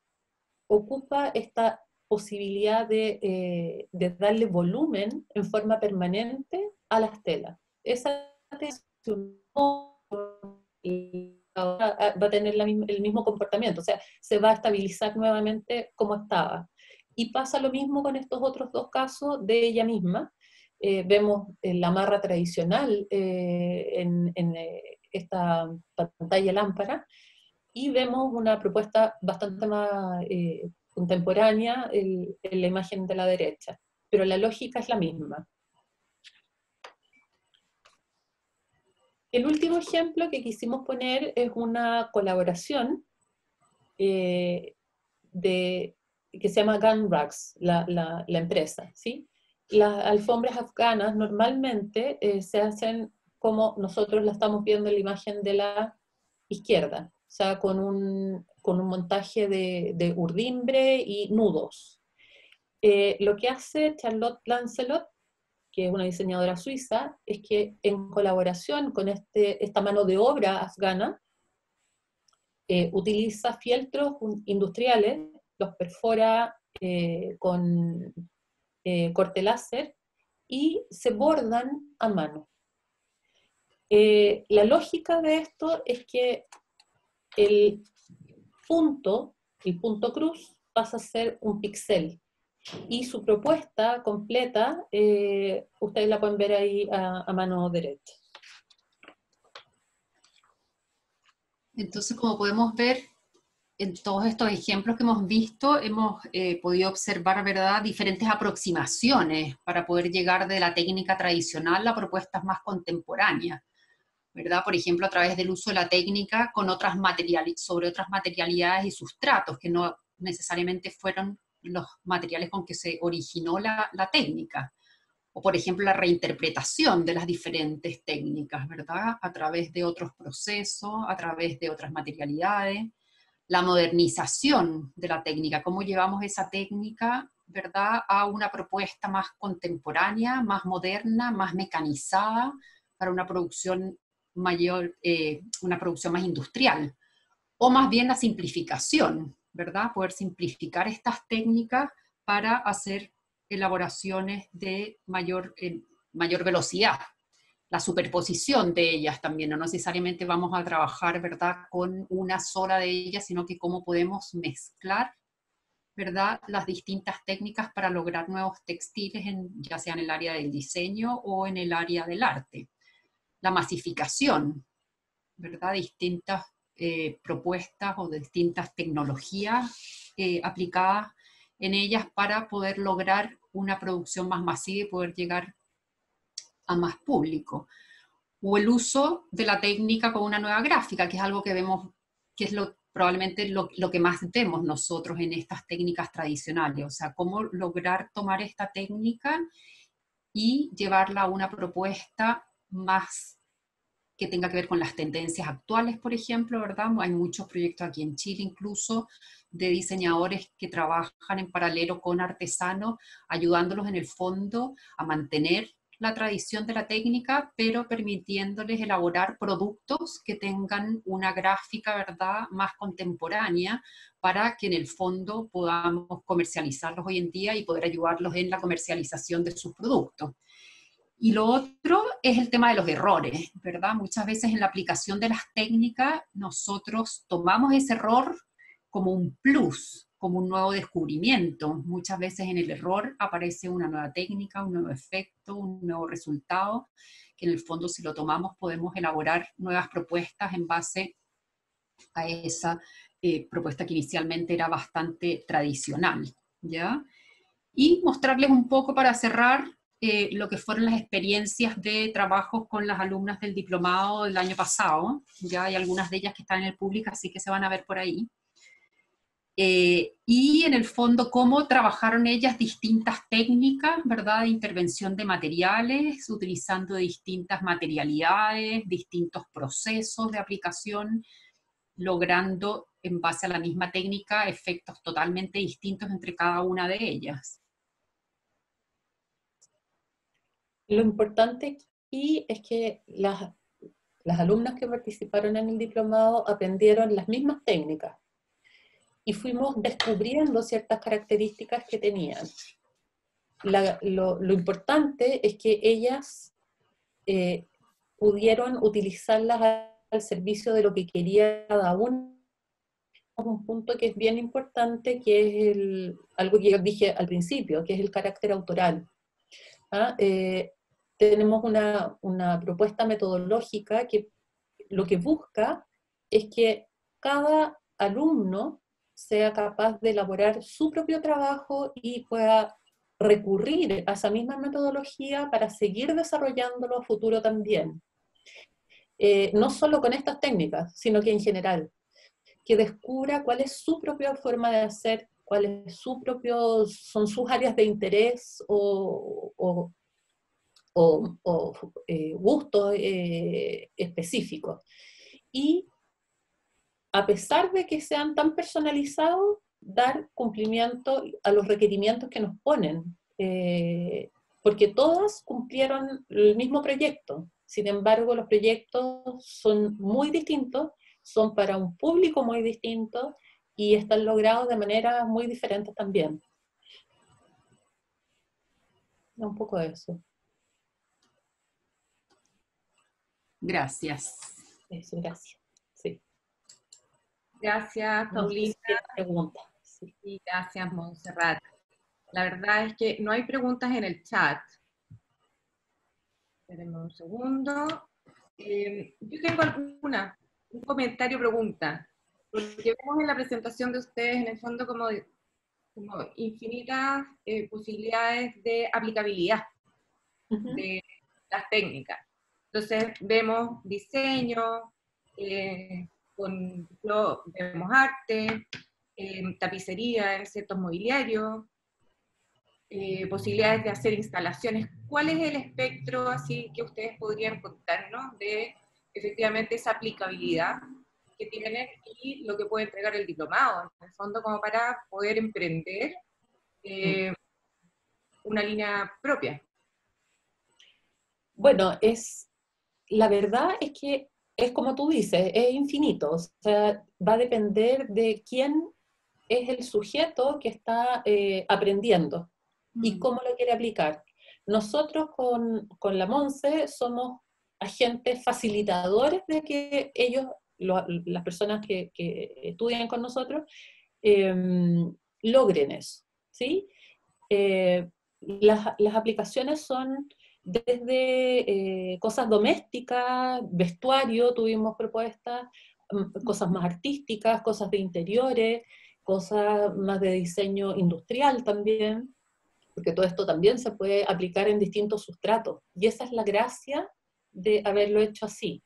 Speaker 2: ocupa esta posibilidad de, eh, darle volumen en forma permanente a las telas. Esa va a tener el mismo comportamiento, o sea, se va a estabilizar nuevamente como estaba. Y pasa lo mismo con estos otros dos casos de ella misma. Eh, vemos la marra tradicional eh, en, esta pantalla lámpara y vemos una propuesta bastante más eh, contemporánea en, la imagen de la derecha, pero la lógica es la misma. El último ejemplo que quisimos poner es una colaboración eh, de, que se llama Gun la, la, la, empresa. ¿sí? Las alfombras afganas normalmente eh, se hacen como nosotros la estamos viendo en la imagen de la izquierda, o sea, con un, con un montaje de, de, urdimbre y nudos. Eh, lo que hace Charlotte Lancelot, que es una diseñadora suiza, es que en colaboración con este, esta mano de obra afgana, eh, utiliza fieltros industriales, los perfora eh, con corte láser y se bordan a mano. Eh, la lógica de esto es que el punto, el punto cruz, pasa a ser un píxel. Y su propuesta completa, eh, ustedes la pueden ver ahí a, mano derecha.
Speaker 3: Entonces, como podemos ver, en todos estos ejemplos que hemos visto, hemos eh, podido observar, ¿verdad?, diferentes aproximaciones para poder llegar de la técnica tradicional a propuestas más contemporáneas. ¿verdad? Por ejemplo, a través del uso de la técnica con otras sobre otras materialidades y sustratos, que no necesariamente fueron los materiales con que se originó la, la técnica. O, por ejemplo, la reinterpretación de las diferentes técnicas, ¿verdad? A través de otros procesos, a través de otras materialidades. La modernización de la técnica, cómo llevamos esa técnica, ¿verdad? A una propuesta más contemporánea, más moderna, más mecanizada, para una producción mayor, eh, una producción más industrial, o más bien la simplificación, ¿verdad? Poder simplificar estas técnicas para hacer elaboraciones de mayor, mayor velocidad. La superposición de ellas también, no necesariamente vamos a trabajar, ¿verdad?, con una sola de ellas, sino que cómo podemos mezclar ¿verdad? Las distintas técnicas para lograr nuevos textiles, en, ya sea en el área del diseño o en el área del arte. La masificación, ¿verdad? Distintas eh, propuestas o distintas tecnologías eh, aplicadas en ellas para poder lograr una producción más masiva y poder llegar a más público. O el uso de la técnica con una nueva gráfica, que es algo que vemos, que es lo probablemente lo, que más vemos nosotros en estas técnicas tradicionales, o sea, cómo lograr tomar esta técnica y llevarla a una propuesta más que tenga que ver con las tendencias actuales, por ejemplo, ¿verdad? Hay muchos proyectos aquí en Chile incluso de diseñadores que trabajan en paralelo con artesanos, ayudándolos en el fondo a mantener la tradición de la técnica, pero permitiéndoles elaborar productos que tengan una gráfica, ¿verdad?, más contemporánea para que en el fondo podamos comercializarlos hoy en día y poder ayudarlos en la comercialización de sus productos. Y lo otro es el tema de los errores, ¿verdad? Muchas veces en la aplicación de las técnicas nosotros tomamos ese error como un plus, como un nuevo descubrimiento. Muchas veces en el error aparece una nueva técnica, un nuevo efecto, un nuevo resultado, que en el fondo si lo tomamos podemos elaborar nuevas propuestas en base a esa eh, propuesta que inicialmente era bastante tradicional. ¿ya? Y mostrarles un poco para cerrar eh, lo que fueron las experiencias de trabajo con las alumnas del diplomado del año pasado. Ya hay algunas de ellas que están en el público, así que se van a ver por ahí. Eh, y en el fondo cómo trabajaron ellas distintas técnicas, ¿verdad? De intervención de materiales, utilizando distintas materialidades, distintos procesos de aplicación, logrando en base a la misma técnica efectos totalmente distintos entre cada una de ellas.
Speaker 2: Lo importante aquí es que las, las alumnas que participaron en el diplomado aprendieron las mismas técnicas, y fuimos descubriendo ciertas características que tenían. lo, importante es que ellas eh, pudieron utilizarlas al servicio de lo que quería cada uno. Un punto que es bien importante, que es el, algo que yo dije al principio, que es el carácter autoral. ¿Ah? Eh, tenemos una, una propuesta metodológica que lo que busca es que cada alumno sea capaz de elaborar su propio trabajo y pueda recurrir a esa misma metodología para seguir desarrollándolo a futuro también. Eh, no solo con estas técnicas, sino que en general, que descubra cuál es su propia forma de hacer, cuáles su son sus áreas de interés o, o, o, eh, gustos eh, específicos. Y a pesar de que sean tan personalizados, dar cumplimiento a los requerimientos que nos ponen, eh, porque todas cumplieron el mismo proyecto. Sin embargo, los proyectos son muy distintos, son para un público muy distinto y están logrados de manera muy diferentes también. Un poco de eso.
Speaker 3: Gracias.
Speaker 2: Eso, gracias.
Speaker 1: Gracias, Paulina.
Speaker 2: pregunta.
Speaker 1: Sí, gracias, Montserrat. La verdad es que no hay preguntas en el chat. Espérenme un segundo. Eh, yo tengo alguna, un comentario, pregunta. Porque vemos en la presentación de ustedes, en el fondo, como, como infinitas eh, posibilidades de aplicabilidad de las técnicas. Entonces, vemos diseño, eh, con, vemos arte, eh, tapicería ciertos mobiliarios, eh, posibilidades de hacer instalaciones. ¿Cuál es el espectro así que ustedes podrían contarnos de efectivamente esa aplicabilidad que tienen y lo que puede entregar el diplomado, en el fondo como para poder emprender eh, una línea propia?
Speaker 2: Bueno, es la verdad es que es como tú dices, es infinito, o sea, va a depender de quién es el sujeto que está eh, aprendiendo y mm. cómo lo quiere aplicar. Nosotros con, la MONCE somos agentes facilitadores de que ellos, las personas que, estudian con nosotros, em, logren eso. ¿sí? Eh, las, las, aplicaciones son desde eh, cosas domésticas, vestuario, tuvimos propuestas, mm, cosas más artísticas, cosas de interiores, cosas más de diseño industrial también, porque todo esto también se puede aplicar en distintos sustratos. Y esa es la gracia de haberlo hecho así.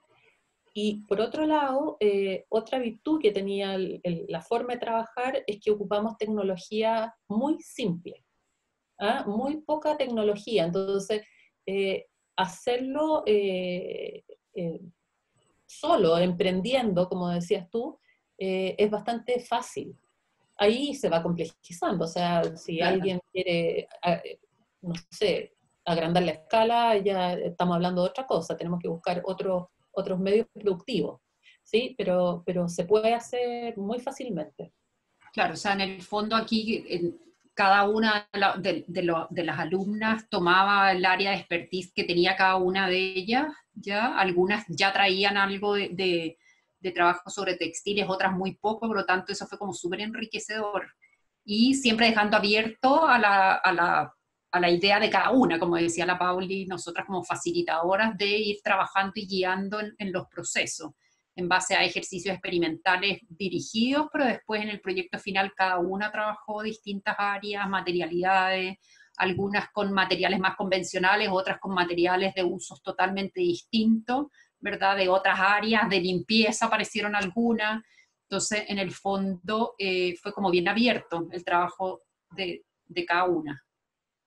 Speaker 2: Y por otro lado, eh, otra virtud que tenía la forma de trabajar es que ocupamos tecnología muy simple, ¿ah? muy poca tecnología. Entonces, eh, hacerlo eh, solo, emprendiendo, como decías tú, es bastante fácil. Ahí se va complejizando, o sea, si alguien quiere, no sé, agrandar la escala, ya estamos hablando de otra cosa, tenemos que buscar otro otros medios productivos, ¿sí? Pero, pero se puede hacer muy fácilmente.
Speaker 3: Claro, o sea, en el fondo aquí cada una de, las alumnas tomaba el área de expertise que tenía cada una de ellas, ya algunas ya traían algo de, trabajo sobre textiles, otras muy poco, por lo tanto eso fue como súper enriquecedor. Y siempre dejando abierto a la idea de cada una, como decía la Pauli, nosotras como facilitadoras de ir trabajando y guiando en, los procesos, en base a ejercicios experimentales dirigidos, pero después en el proyecto final cada una trabajó distintas áreas, materialidades, algunas con materiales más convencionales, otras con materiales de usos totalmente distintos, ¿verdad? De otras áreas, de limpieza aparecieron algunas. Entonces, en el fondo, eh, fue como bien abierto el trabajo de, cada una.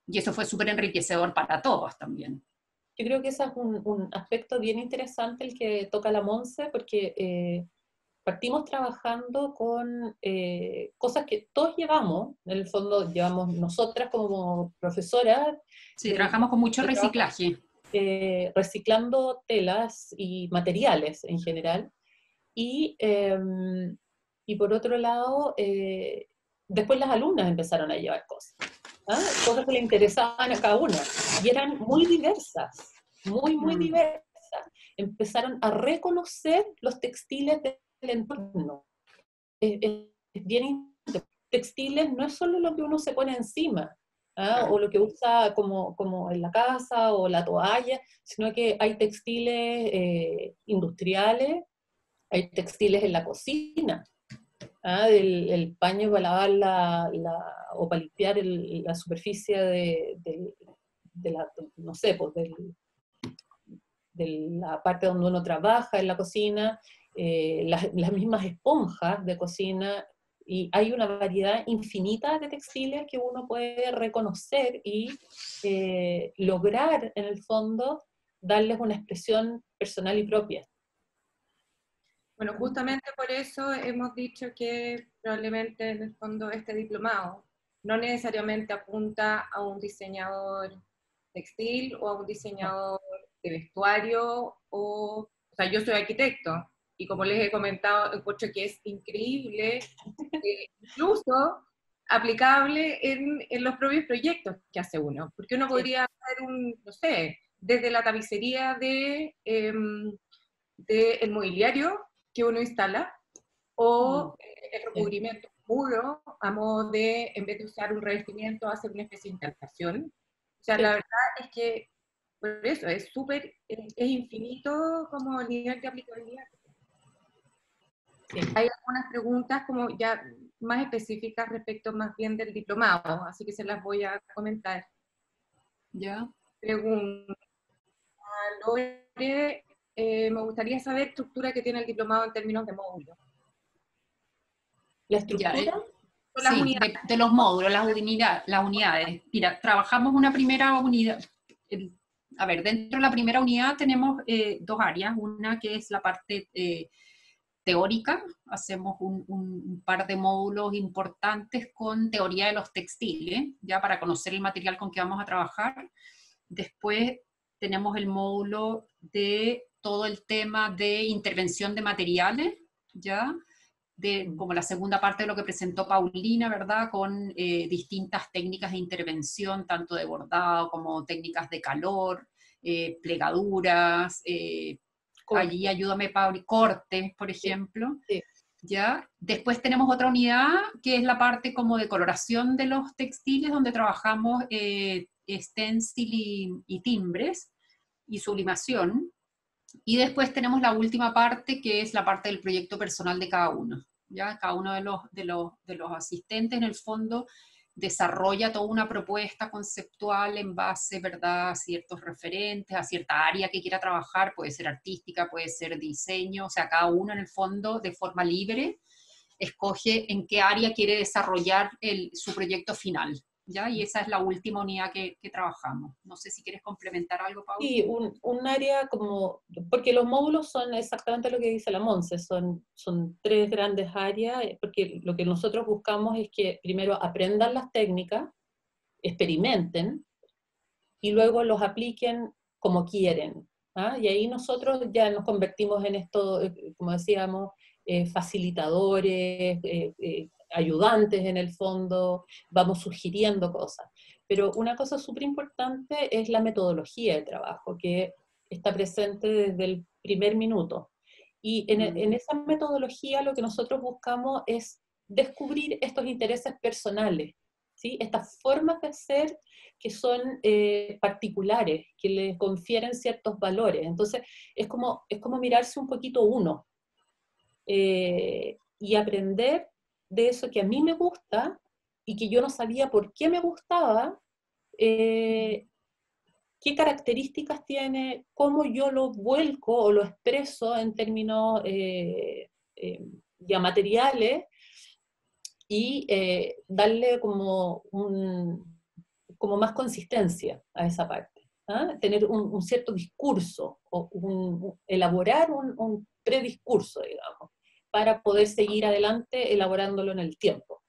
Speaker 3: Y eso fue súper enriquecedor para todos también.
Speaker 2: Yo creo que ese es un, aspecto bien interesante el que toca la Monse, porque eh, partimos trabajando con eh, cosas que todos llevamos, en el fondo llevamos nosotras como profesoras.
Speaker 3: Sí, trabajamos con mucho reciclaje.
Speaker 2: Eh, reciclando telas y materiales en general. Y, em, y por otro lado, después las alumnas empezaron a llevar cosas. ¿Ah? cosas que le interesaban a cada una, y eran muy diversas, muy, muy mm. diversas. Empezaron a reconocer los textiles del entorno. Es, bien textiles no es solo lo que uno se pone encima, ¿ah? o lo que usa como, como, en la casa, o la toalla, sino que hay textiles eh, industriales, hay textiles en la cocina, ¿ah? el paño para lavar la, o para limpiar la superficie de, la, no sé, pues de la parte donde uno trabaja en la cocina, eh, las, mismas esponjas de cocina, y hay una variedad infinita de textiles que uno puede reconocer y eh, lograr, en el fondo, darles una expresión personal y propia.
Speaker 1: Bueno, justamente por eso hemos dicho que probablemente en el fondo este diplomado no necesariamente apunta a un diseñador textil o a un diseñador de vestuario o, o sea, yo soy arquitecto y como les he comentado, encuentro que es increíble, eh, incluso aplicable en, en, los propios proyectos que hace uno, porque uno podría hacer un, no sé, desde la tapicería de, eh, de el mobiliario que uno instala o mm. el recubrimiento muro a modo de, en vez de usar un revestimiento, hacer una especie de instalación. O sea, la verdad es que por eso es súper, es, infinito como el nivel de aplicabilidad. Hay algunas preguntas como ya más específicas respecto más bien del diplomado, así que se las voy a comentar.
Speaker 3: Ya.
Speaker 1: Pregunta. Lore eh, me gustaría saber estructura que tiene el diplomado en términos de módulos.
Speaker 2: ¿La estructura?
Speaker 3: Eh, sí, de, los módulos, las, las unidades. Mira, trabajamos una primera unidad. a ver, dentro de la primera unidad tenemos eh, dos áreas. Una que es la parte teórica. Hacemos un, un, par de módulos importantes con teoría de los textiles, ya para conocer el material con que vamos a trabajar. Después tenemos el módulo de todo el tema de intervención de materiales, ¿ya? De, como la segunda parte de lo que presentó Paulina, ¿verdad? Con eh, distintas técnicas de intervención, tanto de bordado como técnicas de calor, eh, plegaduras, eh, allí ayúdame Pauli, cortes, por ejemplo. ¿ya? Después tenemos otra unidad que es la parte como de coloración de los textiles, donde trabajamos eh, stencil y, timbres y sublimación. Y después tenemos la última parte, que es la parte del proyecto personal de cada uno. ¿ya? Cada uno de los, de los, de los asistentes, en el fondo, desarrolla toda una propuesta conceptual en base, ¿verdad?, a ciertos referentes, a cierta área que quiera trabajar, puede ser artística, puede ser diseño, o sea, cada uno en el fondo, de forma libre, escoge en qué área quiere desarrollar su proyecto final. ¿Ya? Y esa es la última unidad que, trabajamos. No sé si quieres complementar algo, Paula.
Speaker 2: Sí, un, un, área como, porque los módulos son exactamente lo que dice la Monse, son, son tres grandes áreas, eh, porque lo que nosotros buscamos es que primero aprendan las técnicas, experimenten, y luego los apliquen como quieren. ¿ah? Y ahí nosotros ya nos convertimos en esto, eh, como decíamos, eh, facilitadores, ayudantes en el fondo, vamos sugiriendo cosas. Pero una cosa súper importante es la metodología de trabajo, que está presente desde el primer minuto. Y en, en, esa metodología lo que nosotros buscamos es descubrir estos intereses personales, ¿sí? estas formas de hacer que son eh, particulares, que le confieren ciertos valores. Entonces, es como, es como mirarse un poquito uno eh, y aprender de eso que a mí me gusta y que yo no sabía por qué me gustaba, eh, qué características tiene, cómo yo lo vuelco o lo expreso en términos eh, eh, ya materiales y darle como, un, como más consistencia a esa parte. ¿ah? Tener un, cierto discurso elaborar un prediscurso, digamos para poder seguir adelante elaborándolo en el tiempo.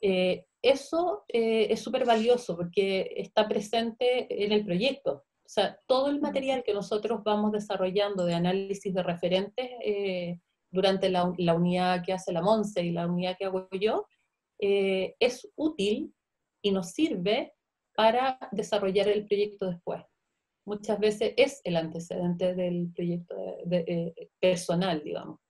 Speaker 2: Eh, eso eh, es súper valioso porque está presente en el proyecto. O sea, todo el material que nosotros vamos desarrollando de análisis de referentes eh, durante la, la, unidad que hace la MONSE y la unidad que hago yo, es útil y nos sirve para desarrollar el proyecto después. Muchas veces es el antecedente del proyecto personal, digamos.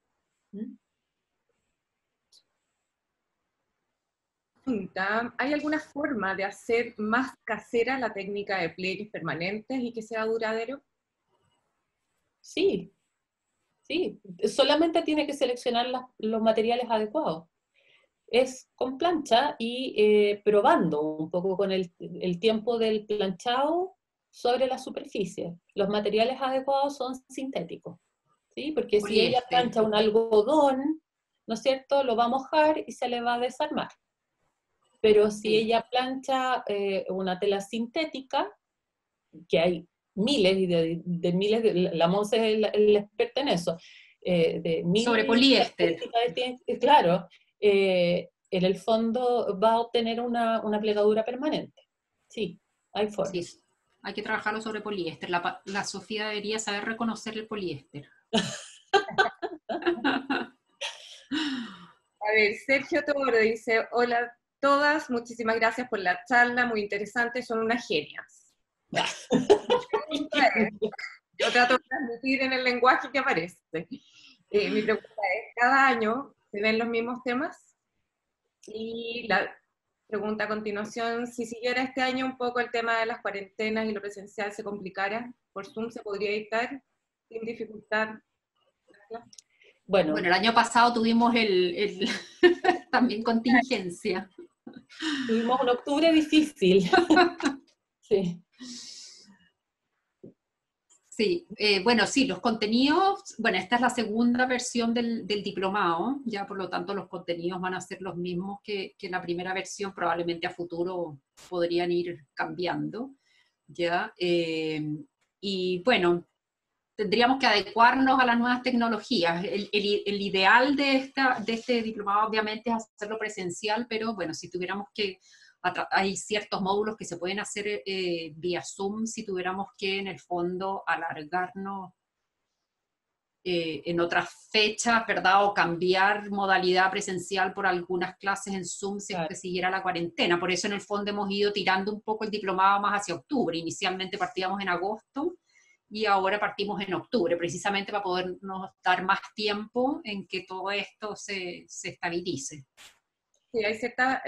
Speaker 1: ¿Hay alguna forma de hacer más casera la técnica de pliegues permanentes y que sea duradero?
Speaker 2: Sí, sí. Solamente tiene que seleccionar los materiales adecuados. Es con plancha y eh, probando un poco con el, el tiempo del planchado sobre la superficie. Los materiales adecuados son sintéticos. Porque si ella plancha un algodón, ¿no es cierto?, lo va a mojar y se le va a desarmar. Pero si ella plancha eh, una tela sintética, que hay miles y de, miles, de, la Monse es el, experta en eso,
Speaker 3: eh, de sobre poliéster.
Speaker 2: Claro, eh, en el fondo va a obtener una, plegadura permanente. Sí, hay formas.
Speaker 3: hay que trabajarlo sobre poliéster. La, la Sofía debería saber reconocer el poliéster.
Speaker 1: A ver, Sergio Toro dice, hola todas, muchísimas gracias por la charla, muy interesante, son unas genias. Yo trato de transmitir en el lenguaje que aparece. Eh, mi pregunta es, ¿cada año se ven los mismos temas? Y la pregunta a continuación, si siguiera este año un poco el tema de las cuarentenas y lo presencial se complicara, por Zoom se podría editar sin dificultad
Speaker 3: bueno, bueno, el año pasado tuvimos el, también contingencia.
Speaker 2: Tuvimos un octubre difícil.
Speaker 3: sí. Sí, eh, bueno, sí, los contenidos, bueno, esta es la segunda versión del, diplomado, ya por lo tanto los contenidos van a ser los mismos que, que la primera versión, probablemente a futuro podrían ir cambiando, ya. Eh, y bueno, tendríamos que adecuarnos a las nuevas tecnologías. El, ideal de, esta, de este diplomado obviamente es hacerlo presencial, pero bueno, si tuviéramos que, hay ciertos módulos que se pueden hacer eh, vía Zoom si tuviéramos que en el fondo alargarnos eh, en otras fechas, ¿verdad? O cambiar modalidad presencial por algunas clases en Zoom si es que siguiera la cuarentena. Por eso en el fondo hemos ido tirando un poco el diplomado más hacia octubre. Inicialmente partíamos en agosto y ahora partimos en octubre, precisamente para podernos dar más tiempo en que todo esto se, se estabilice.
Speaker 1: Sí, hay cierta,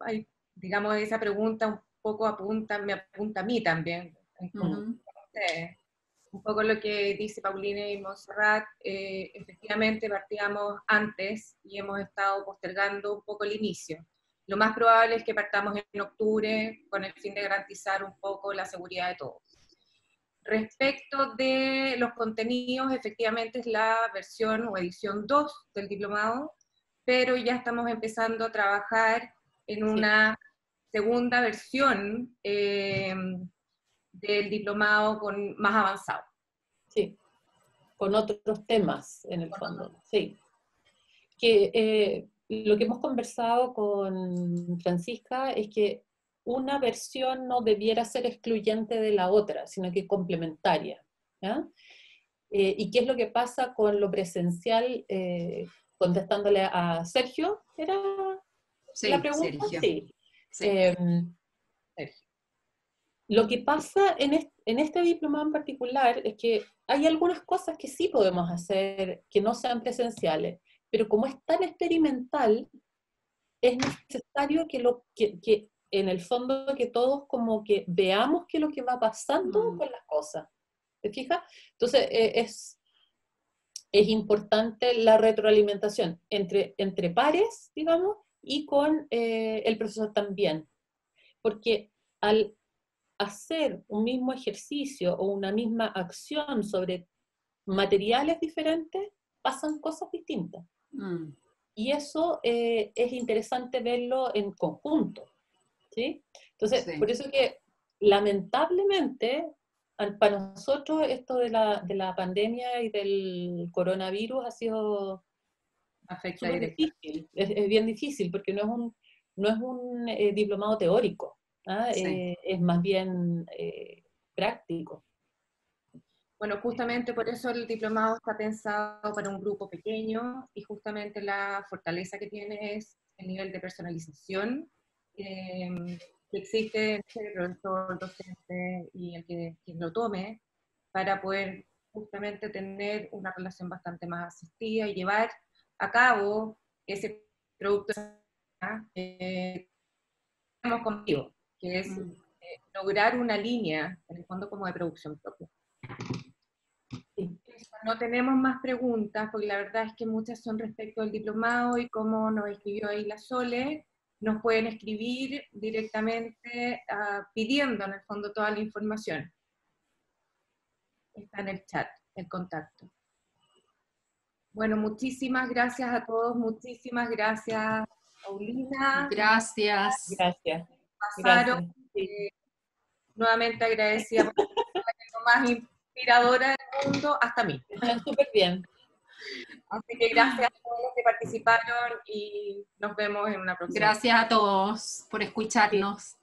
Speaker 1: hay, digamos, esa pregunta un poco apunta, me apunta a mí también. Un poco lo que dice Paulina y Monserrat, eh, efectivamente partíamos antes y hemos estado postergando un poco el inicio. Lo más probable es que partamos en octubre con el fin de garantizar un poco la seguridad de todos. Respecto de los contenidos, efectivamente es la versión o edición 2 del diplomado, pero ya estamos empezando a trabajar en una segunda versión eh, del diplomado con, más avanzado.
Speaker 2: Sí, con otros temas en el fondo, sí. Que eh, lo que hemos conversado con Francisca es que una versión no debiera ser excluyente de la otra, sino que complementaria. Eh, ¿Y qué es lo que pasa con lo presencial? Eh, contestándole a Sergio, ¿era la pregunta? Sí. Em, lo que pasa en este, en este diplomado en particular es que hay algunas cosas que sí podemos hacer que no sean presenciales, pero como es tan experimental, es necesario que, lo, que, que en el fondo que todos como que veamos qué es lo que va pasando mm. con las cosas. ¿Te fijas? Entonces eh, es, es importante la retroalimentación entre, entre pares, digamos, y con eh, el profesor también. Porque al hacer un mismo ejercicio o una misma acción sobre materiales diferentes, pasan cosas distintas. Mm. Y eso eh, es interesante verlo en conjunto. ¿Sí? Entonces, por eso que lamentablemente, para nosotros esto de la, de la pandemia y del coronavirus ha sido difícil, es, bien difícil porque no es un, no es un eh, diplomado teórico, ¿ah? eh, es más bien eh, práctico.
Speaker 1: Bueno, justamente por eso el diplomado está pensado para un grupo pequeño y justamente la fortaleza que tiene es el nivel de personalización que existe entre el profesor, docente y el que quien lo tome para poder justamente tener una relación bastante más asistida y llevar a cabo ese producto que tenemos conmigo, que es mm. eh, lograr una línea, en el fondo, como de producción propia. No tenemos más preguntas, porque la verdad es que muchas son respecto al diplomado y cómo nos escribió ahí la Sole. Nos pueden escribir directamente uh, pidiendo en el fondo toda la información. Está en el chat, el contacto. Bueno, muchísimas gracias a todos, muchísimas gracias, Paulina.
Speaker 3: Gracias.
Speaker 2: Gracias.
Speaker 1: Pasaron. Eh, nuevamente agradecida por la más inspiradora del mundo, hasta mí.
Speaker 2: Súper bien.
Speaker 1: Así que gracias a todos los que participaron y nos vemos en una próxima.
Speaker 3: Gracias a todos por escucharnos.